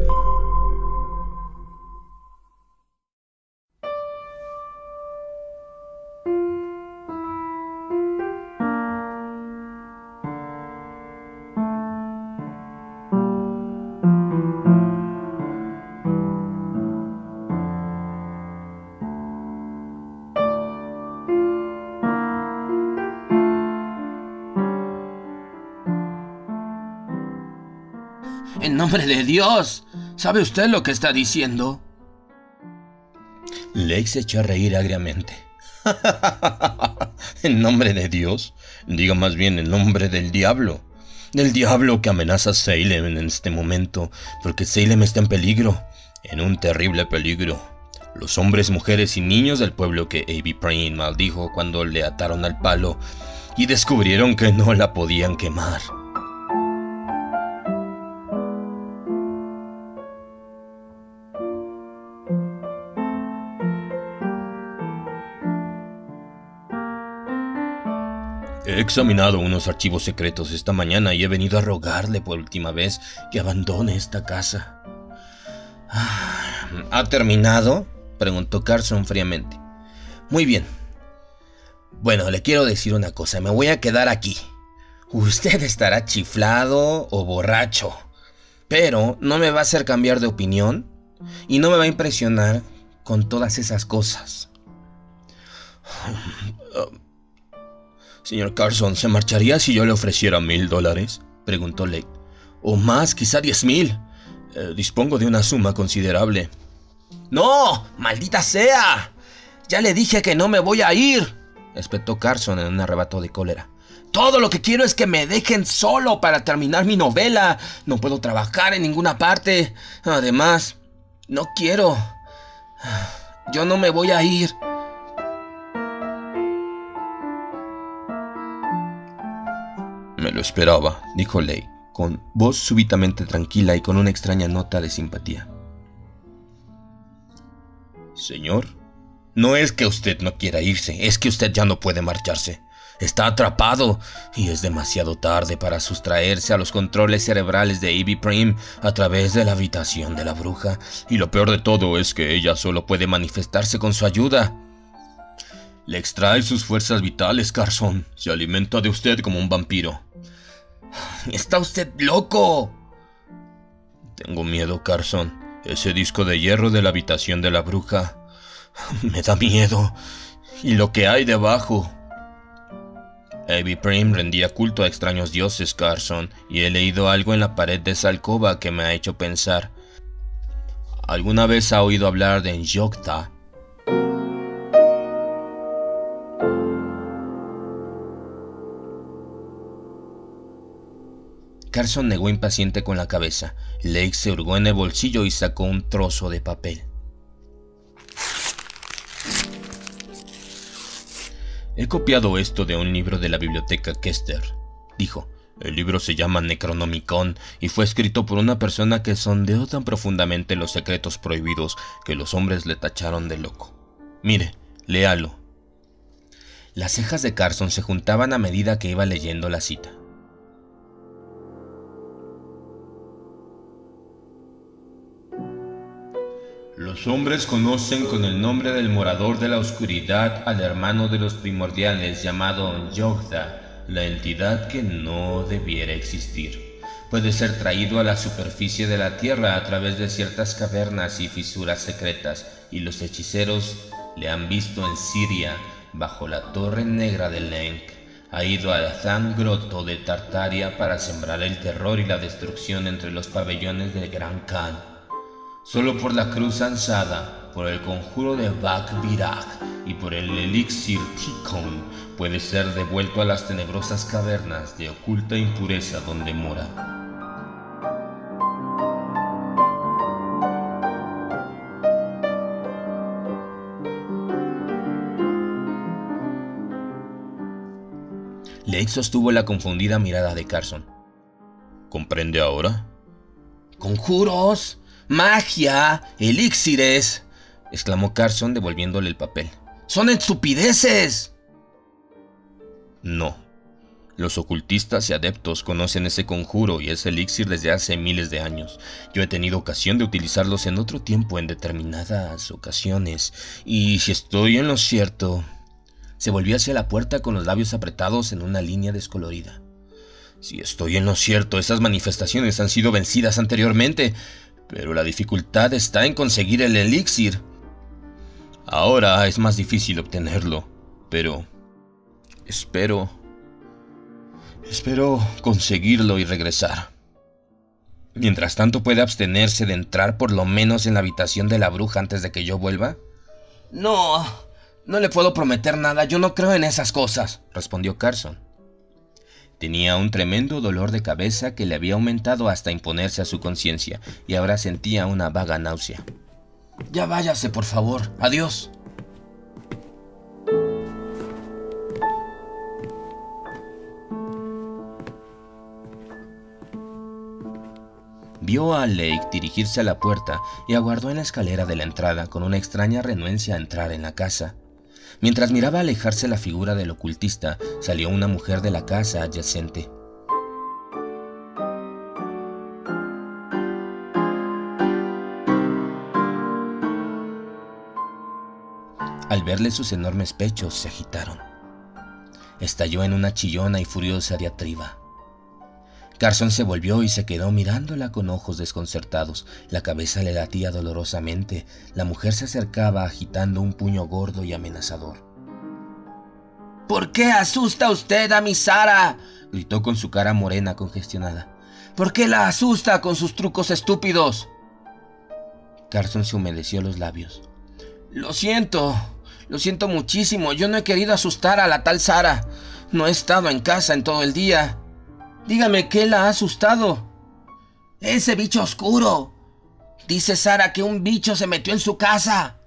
Nombre de Dios, ¿sabe usted lo que está diciendo? Lake se echó a reír agriamente. en nombre de Dios, diga más bien en nombre del diablo. Del diablo que amenaza a Salem en este momento, porque Salem está en peligro, en un terrible peligro. Los hombres, mujeres y niños del pueblo que A.B. Prain maldijo cuando le ataron al palo y descubrieron que no la podían quemar. Examinado unos archivos secretos esta mañana y he venido a rogarle por última vez que abandone esta casa. ¿Ha terminado? preguntó Carson fríamente. Muy bien. Bueno, le quiero decir una cosa, me voy a quedar aquí. Usted estará chiflado o borracho, pero no me va a hacer cambiar de opinión y no me va a impresionar con todas esas cosas. Señor Carson, ¿se marcharía si yo le ofreciera mil dólares? preguntó Lake. O más, quizá diez mil. Eh, dispongo de una suma considerable. ¡No! ¡Maldita sea! Ya le dije que no me voy a ir, espetó Carson en un arrebato de cólera. Todo lo que quiero es que me dejen solo para terminar mi novela. No puedo trabajar en ninguna parte. Además, no quiero. Yo no me voy a ir. Me lo esperaba, dijo Ley, con voz súbitamente tranquila y con una extraña nota de simpatía. Señor, no es que usted no quiera irse, es que usted ya no puede marcharse. Está atrapado y es demasiado tarde para sustraerse a los controles cerebrales de Ivy Prim a través de la habitación de la bruja. Y lo peor de todo es que ella solo puede manifestarse con su ayuda. Le extrae sus fuerzas vitales, Carson. Se alimenta de usted como un vampiro. ¡Está usted loco! Tengo miedo, Carson. Ese disco de hierro de la habitación de la bruja. Me da miedo. Y lo que hay debajo. Abby Prim rendía culto a extraños dioses, Carson, y he leído algo en la pared de esa alcoba que me ha hecho pensar. ¿Alguna vez ha oído hablar de Njokta? Carson negó impaciente con la cabeza. Lake se hurgó en el bolsillo y sacó un trozo de papel. He copiado esto de un libro de la biblioteca Kester, dijo. El libro se llama Necronomicon y fue escrito por una persona que sondeó tan profundamente los secretos prohibidos que los hombres le tacharon de loco. Mire, léalo. Las cejas de Carson se juntaban a medida que iba leyendo la cita. Los hombres conocen con el nombre del morador de la oscuridad al hermano de los primordiales llamado Yogda, la entidad que no debiera existir. Puede ser traído a la superficie de la tierra a través de ciertas cavernas y fisuras secretas, y los hechiceros le han visto en Siria, bajo la torre negra de Lenk. Ha ido al Zangroto de Tartaria para sembrar el terror y la destrucción entre los pabellones del Gran Khan Solo por la cruz ansada, por el conjuro de Bak y por el elixir Tikon puede ser devuelto a las tenebrosas cavernas de oculta impureza donde mora. Lake sostuvo la confundida mirada de Carson. ¿Comprende ahora? ¿Conjuros? ¡Magia! ¡Elixires! exclamó Carson devolviéndole el papel. ¡Son estupideces! No. Los ocultistas y adeptos conocen ese conjuro y ese elixir desde hace miles de años. Yo he tenido ocasión de utilizarlos en otro tiempo en determinadas ocasiones. Y si estoy en lo cierto... Se volvió hacia la puerta con los labios apretados en una línea descolorida. Si estoy en lo cierto, esas manifestaciones han sido vencidas anteriormente. Pero la dificultad está en conseguir el elixir. Ahora es más difícil obtenerlo, pero espero... Espero conseguirlo y regresar. Mientras tanto, ¿puede abstenerse de entrar por lo menos en la habitación de la bruja antes de que yo vuelva? No, no le puedo prometer nada, yo no creo en esas cosas, respondió Carson. Tenía un tremendo dolor de cabeza que le había aumentado hasta imponerse a su conciencia y ahora sentía una vaga náusea. Ya váyase, por favor. Adiós. Vio a Lake dirigirse a la puerta y aguardó en la escalera de la entrada con una extraña renuencia a entrar en la casa. Mientras miraba alejarse la figura del ocultista, salió una mujer de la casa adyacente. Al verle sus enormes pechos se agitaron. Estalló en una chillona y furiosa diatriba. Carson se volvió y se quedó mirándola con ojos desconcertados. La cabeza le latía dolorosamente. La mujer se acercaba agitando un puño gordo y amenazador. ¿Por qué asusta usted a mi Sara? gritó con su cara morena congestionada. ¿Por qué la asusta con sus trucos estúpidos? Carson se humedeció los labios. Lo siento, lo siento muchísimo. Yo no he querido asustar a la tal Sara. No he estado en casa en todo el día. Dígame, ¿qué la ha asustado? Ese bicho oscuro. Dice Sara que un bicho se metió en su casa.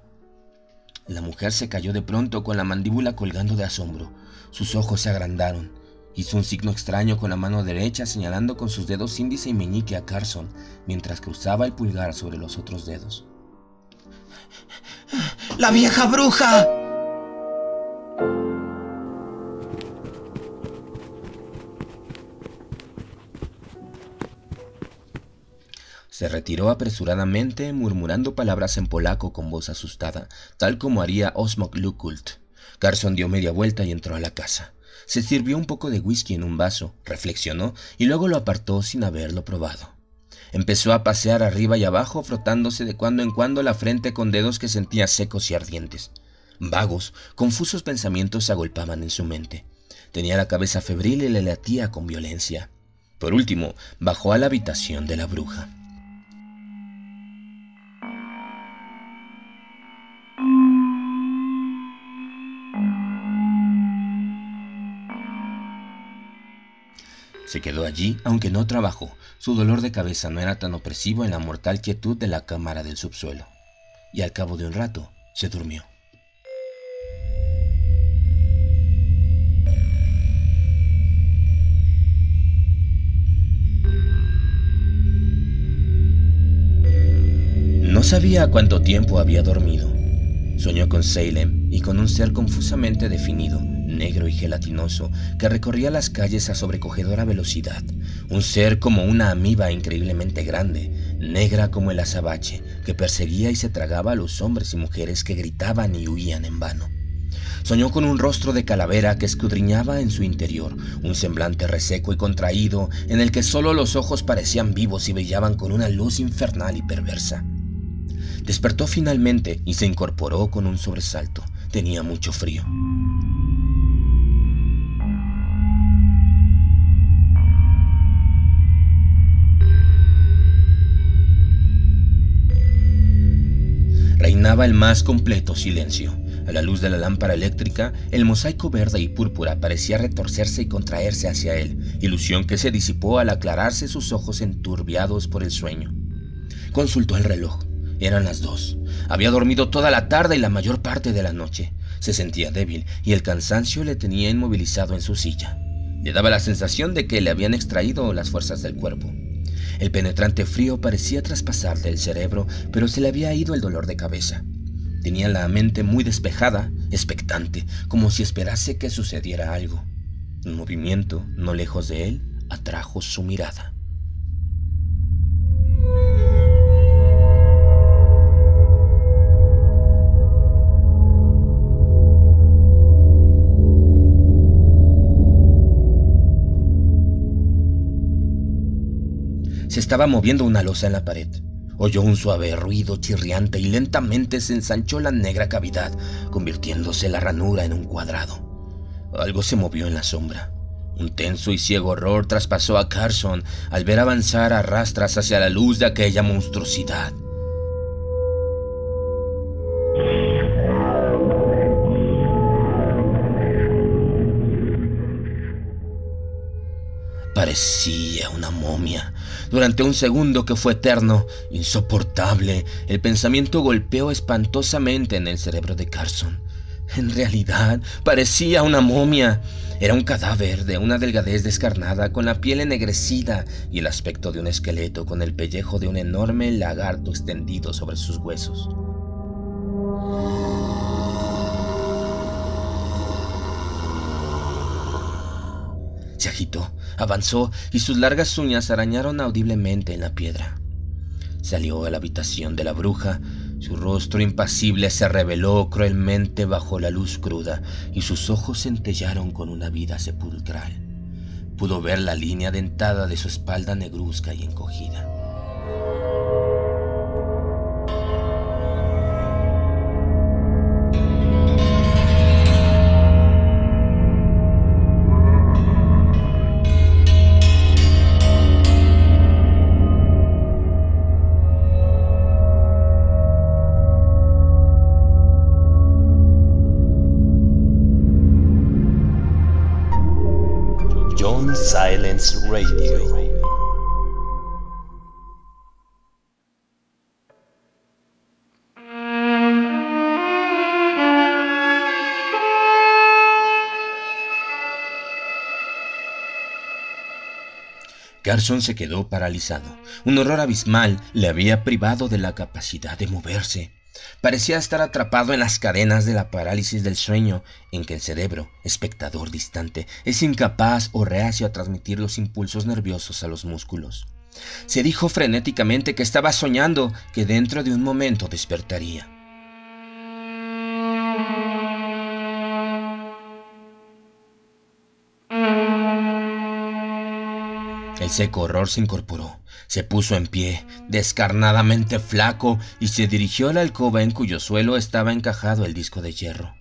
La mujer se cayó de pronto con la mandíbula colgando de asombro. Sus ojos se agrandaron. Hizo un signo extraño con la mano derecha señalando con sus dedos índice y meñique a Carson mientras cruzaba el pulgar sobre los otros dedos. ¡La vieja bruja! Se retiró apresuradamente, murmurando palabras en polaco con voz asustada, tal como haría Osmok Lukult. Carson dio media vuelta y entró a la casa. Se sirvió un poco de whisky en un vaso, reflexionó y luego lo apartó sin haberlo probado. Empezó a pasear arriba y abajo, frotándose de cuando en cuando la frente con dedos que sentía secos y ardientes. Vagos, confusos pensamientos se agolpaban en su mente. Tenía la cabeza febril y le latía con violencia. Por último, bajó a la habitación de la bruja. Se quedó allí, aunque no trabajó. Su dolor de cabeza no era tan opresivo en la mortal quietud de la cámara del subsuelo. Y al cabo de un rato, se durmió. No sabía cuánto tiempo había dormido. Soñó con Salem y con un ser confusamente definido, negro y gelatinoso, que recorría las calles a sobrecogedora velocidad. Un ser como una amiba increíblemente grande, negra como el azabache, que perseguía y se tragaba a los hombres y mujeres que gritaban y huían en vano. Soñó con un rostro de calavera que escudriñaba en su interior, un semblante reseco y contraído, en el que solo los ojos parecían vivos y brillaban con una luz infernal y perversa. Despertó finalmente y se incorporó con un sobresalto. Tenía mucho frío. Reinaba el más completo silencio. A la luz de la lámpara eléctrica, el mosaico verde y púrpura parecía retorcerse y contraerse hacia él, ilusión que se disipó al aclararse sus ojos enturbiados por el sueño. Consultó el reloj. Eran las dos. Había dormido toda la tarde y la mayor parte de la noche. Se sentía débil y el cansancio le tenía inmovilizado en su silla. Le daba la sensación de que le habían extraído las fuerzas del cuerpo. El penetrante frío parecía traspasarle el cerebro, pero se le había ido el dolor de cabeza. Tenía la mente muy despejada, expectante, como si esperase que sucediera algo. Un movimiento, no lejos de él, atrajo su mirada. Se estaba moviendo una losa en la pared. Oyó un suave ruido chirriante y lentamente se ensanchó la negra cavidad, convirtiéndose la ranura en un cuadrado. Algo se movió en la sombra. Un tenso y ciego horror traspasó a Carson al ver avanzar a rastras hacia la luz de aquella monstruosidad. Parecía una momia. Durante un segundo que fue eterno, insoportable, el pensamiento golpeó espantosamente en el cerebro de Carson. En realidad, parecía una momia. Era un cadáver de una delgadez descarnada, con la piel ennegrecida y el aspecto de un esqueleto con el pellejo de un enorme lagarto extendido sobre sus huesos. Se agitó, avanzó y sus largas uñas arañaron audiblemente en la piedra. Salió a la habitación de la bruja. Su rostro impasible se reveló cruelmente bajo la luz cruda y sus ojos centellaron con una vida sepulcral. Pudo ver la línea dentada de su espalda negruzca y encogida. Silence Radio. Carson se quedó paralizado. Un horror abismal le había privado de la capacidad de moverse. Parecía estar atrapado en las cadenas de la parálisis del sueño, en que el cerebro, espectador distante, es incapaz o reacio a transmitir los impulsos nerviosos a los músculos. Se dijo frenéticamente que estaba soñando, que dentro de un momento despertaría. El seco horror se incorporó, se puso en pie, descarnadamente flaco, y se dirigió a la alcoba en cuyo suelo estaba encajado el disco de hierro.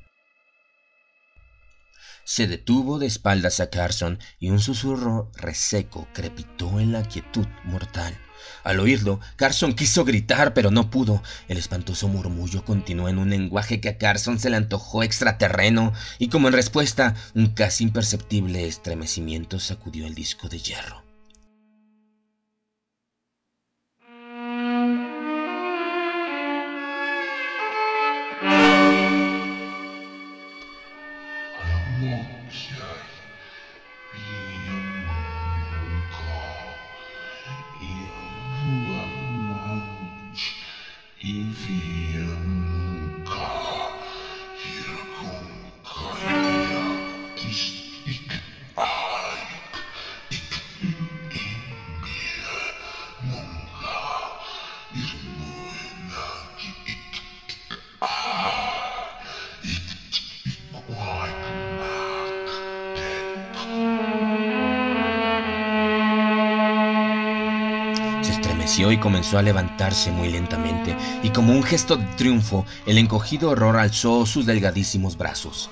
Se detuvo de espaldas a Carson y un susurro reseco crepitó en la quietud mortal. Al oírlo, Carson quiso gritar, pero no pudo. El espantoso murmullo continuó en un lenguaje que a Carson se le antojó extraterreno, y como en respuesta, un casi imperceptible estremecimiento sacudió el disco de hierro. Show. Y comenzó a levantarse muy lentamente, y como un gesto de triunfo, el encogido horror alzó sus delgadísimos brazos.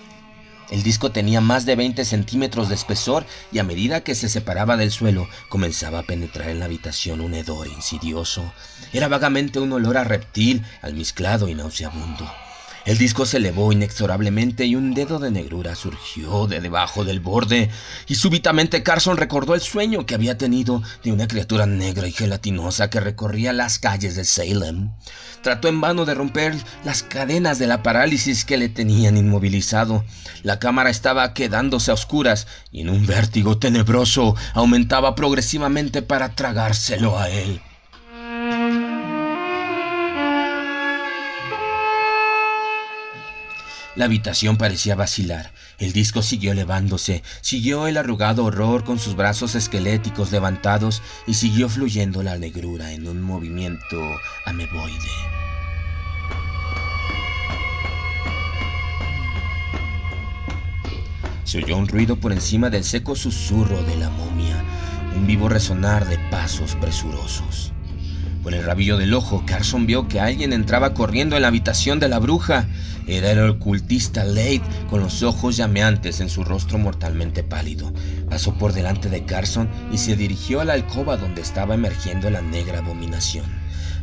El disco tenía más de 20 centímetros de espesor y a medida que se separaba del suelo comenzaba a penetrar en la habitación un hedor insidioso. Era vagamente un olor a reptil, almizclado y nauseabundo. El disco se elevó inexorablemente y un dedo de negrura surgió de debajo del borde, y súbitamente Carson recordó el sueño que había tenido de una criatura negra y gelatinosa que recorría las calles de Salem. Trató en vano de romper las cadenas de la parálisis que le tenían inmovilizado. La cámara estaba quedándose a oscuras y en un vértigo tenebroso aumentaba progresivamente para tragárselo a él. La habitación parecía vacilar. El disco siguió elevándose, siguió el arrugado horror con sus brazos esqueléticos levantados y siguió fluyendo la negrura en un movimiento ameboide. Se oyó un ruido por encima del seco susurro de la momia, un vivo resonar de pasos presurosos. Con el rabillo del ojo, Carson vio que alguien entraba corriendo en la habitación de la bruja. Era el ocultista Lade, con los ojos llameantes en su rostro mortalmente pálido. Pasó por delante de Carson y se dirigió a la alcoba donde estaba emergiendo la negra abominación.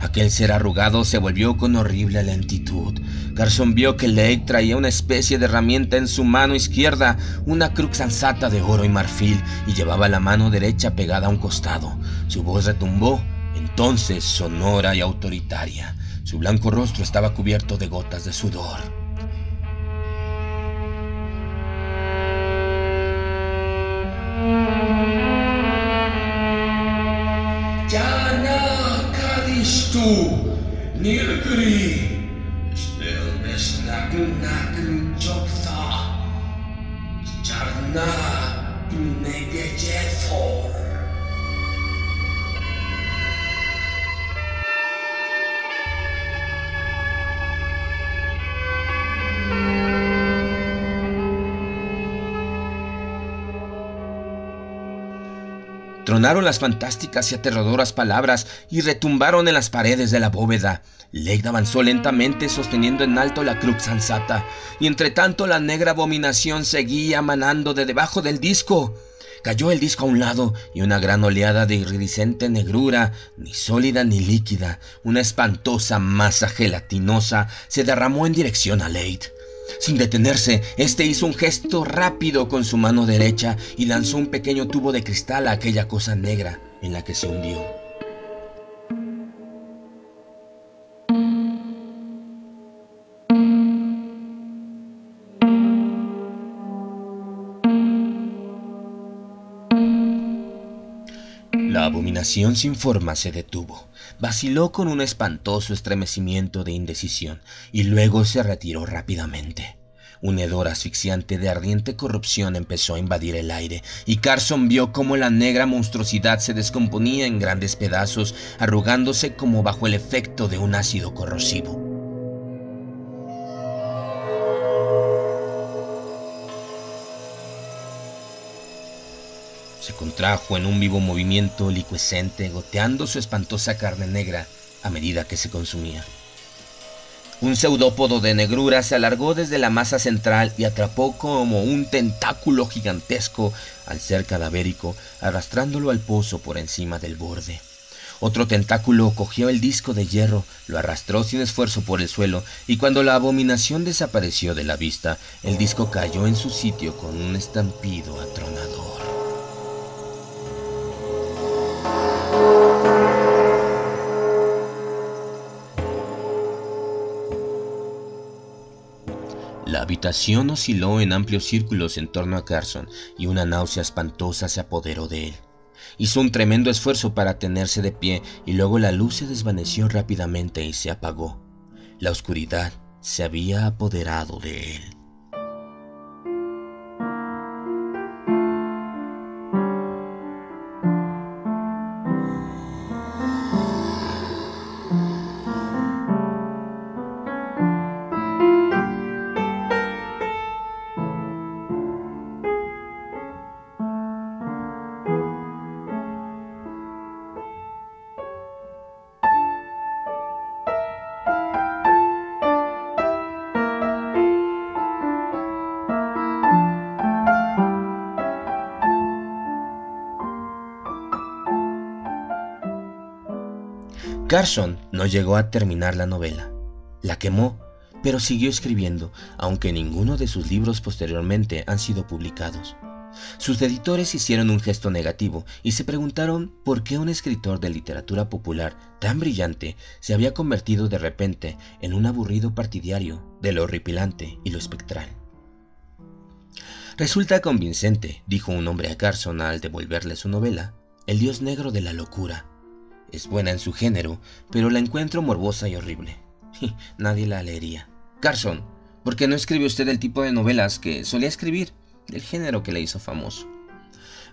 Aquel ser arrugado se volvió con horrible lentitud. Carson vio que Lade traía una especie de herramienta en su mano izquierda, una crux ansata de oro y marfil, y llevaba la mano derecha pegada a un costado. Su voz retumbó entonces sonora y autoritaria. Su blanco rostro estaba cubierto de gotas de sudor. Czarna i Negejefor. Tronaron las fantásticas y aterradoras palabras y retumbaron en las paredes de la bóveda. Leigh avanzó lentamente sosteniendo en alto la cruz ansata, y entre tanto la negra abominación seguía manando de debajo del disco. Cayó el disco a un lado y una gran oleada de iridiscente negrura, ni sólida ni líquida, una espantosa masa gelatinosa, se derramó en dirección a Leigh. Sin detenerse, este hizo un gesto rápido con su mano derecha y lanzó un pequeño tubo de cristal a aquella cosa negra en la que se hundió. La abominación sin forma se detuvo, vaciló con un espantoso estremecimiento de indecisión y luego se retiró rápidamente. Un hedor asfixiante de ardiente corrupción empezó a invadir el aire, y Carson vio cómo la negra monstruosidad se descomponía en grandes pedazos, arrugándose como bajo el efecto de un ácido corrosivo. Contrajo en un vivo movimiento licuescente, goteando su espantosa carne negra a medida que se consumía. Un pseudópodo de negrura se alargó desde la masa central y atrapó como un tentáculo gigantesco al ser cadavérico, arrastrándolo al pozo por encima del borde. Otro tentáculo cogió el disco de hierro, lo arrastró sin esfuerzo por el suelo, y cuando la abominación desapareció de la vista, el disco cayó en su sitio con un estampido atronador. La habitación osciló en amplios círculos en torno a Carson y una náusea espantosa se apoderó de él. Hizo un tremendo esfuerzo para tenerse de pie y luego la luz se desvaneció rápidamente y se apagó. La oscuridad se había apoderado de él. Carson no llegó a terminar la novela. La quemó, pero siguió escribiendo, aunque ninguno de sus libros posteriormente han sido publicados. Sus editores hicieron un gesto negativo y se preguntaron por qué un escritor de literatura popular tan brillante se había convertido de repente en un aburrido partidario de lo horripilante y lo espectral. Resulta convincente, dijo un hombre a Carson al devolverle su novela, El dios negro de la locura, es buena en su género, pero la encuentro morbosa y horrible. Nadie la leería. Carson, ¿por qué no escribe usted el tipo de novelas que solía escribir, del género que le hizo famoso?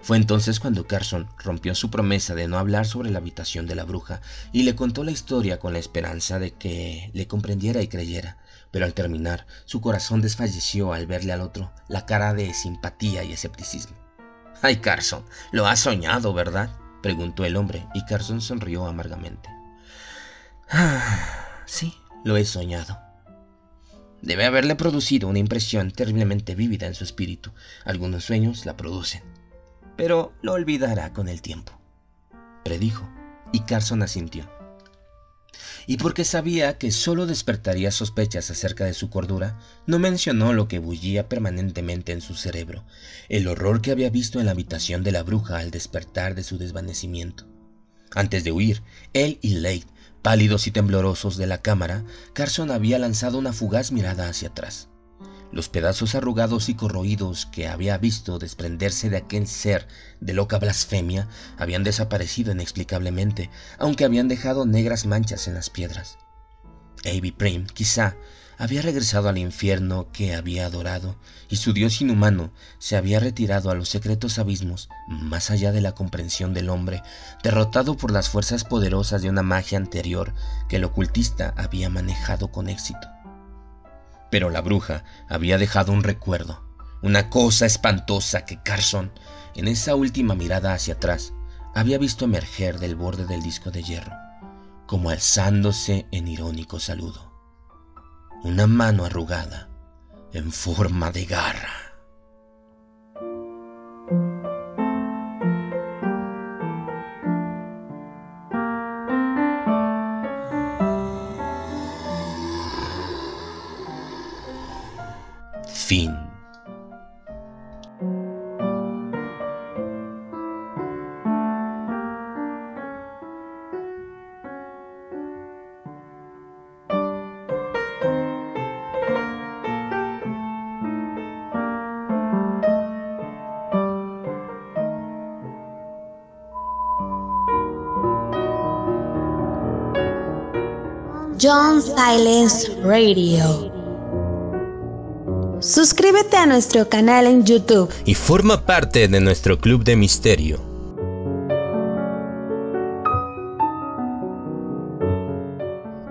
Fue entonces cuando Carson rompió su promesa de no hablar sobre la habitación de la bruja y le contó la historia con la esperanza de que le comprendiera y creyera, pero al terminar su corazón desfalleció al verle al otro la cara de simpatía y escepticismo. Ay, Carson, lo has soñado, ¿verdad? Preguntó el hombre, y Carson sonrió amargamente. Ah, sí, lo he soñado. Debe haberle producido una impresión terriblemente vívida en su espíritu. Algunos sueños la producen. Pero lo olvidará con el tiempo. Predijo, y Carson asintió y porque sabía que solo despertaría sospechas acerca de su cordura, no mencionó lo que bullía permanentemente en su cerebro, el horror que había visto en la habitación de la bruja al despertar de su desvanecimiento. Antes de huir, él y Leigh, pálidos y temblorosos de la cámara, Carson había lanzado una fugaz mirada hacia atrás. Los pedazos arrugados y corroídos que había visto desprenderse de aquel ser de loca blasfemia habían desaparecido inexplicablemente, aunque habían dejado negras manchas en las piedras. Avi Prim, quizá, había regresado al infierno que había adorado, y su dios inhumano se había retirado a los secretos abismos más allá de la comprensión del hombre, derrotado por las fuerzas poderosas de una magia anterior que el ocultista había manejado con éxito. Pero la bruja había dejado un recuerdo, una cosa espantosa que Carson, en esa última mirada hacia atrás, había visto emerger del borde del disco de hierro, como alzándose en irónico saludo, una mano arrugada en forma de garra. Fin. John Silence Radio. Suscríbete a nuestro canal en YouTube y forma parte de nuestro club de misterio.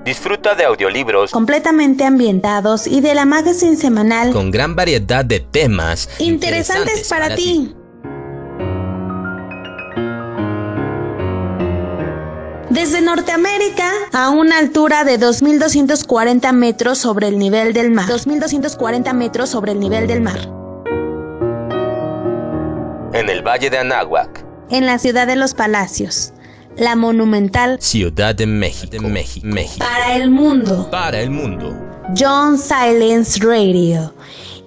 Disfruta de audiolibros completamente ambientados y de la magazine semanal con gran variedad de temas interesantes, para, ti. Norteamérica a una altura de 2.240 metros sobre el nivel del mar. 2.240 metros sobre el nivel del mar. En el Valle de Anáhuac. En la ciudad de los Palacios. La monumental Ciudad de México. México. Para el mundo. Para el mundo. John Silence Radio.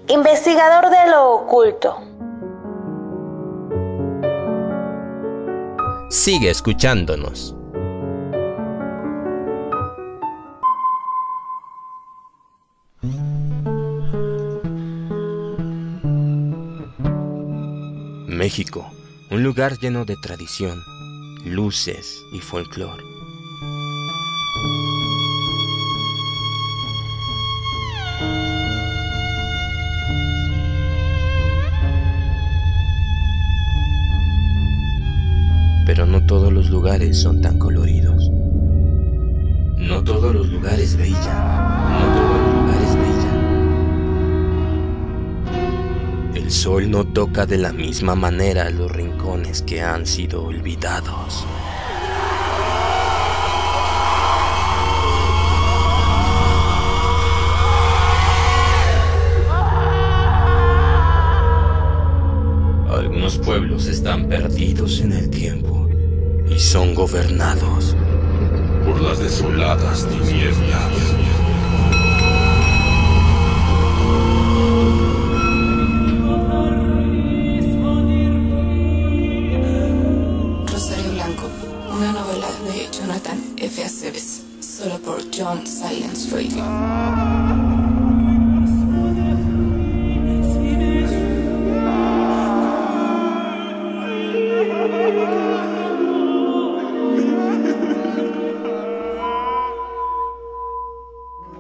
Investigador de lo oculto. Sigue escuchándonos. México, un lugar lleno de tradición, luces y folclore. Pero no todos los lugares son tan coloridos. No todos los lugares brillan. No todos El sol no toca de la misma manera los rincones que han sido olvidados. Algunos pueblos están perdidos en el tiempo y son gobernados por las desoladas tinieblas. Solo por John Silence Radio.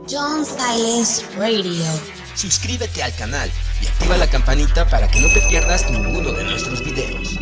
John Silence Radio. Suscríbete al canal y activa la campanita para que no te pierdas ninguno de nuestros videos.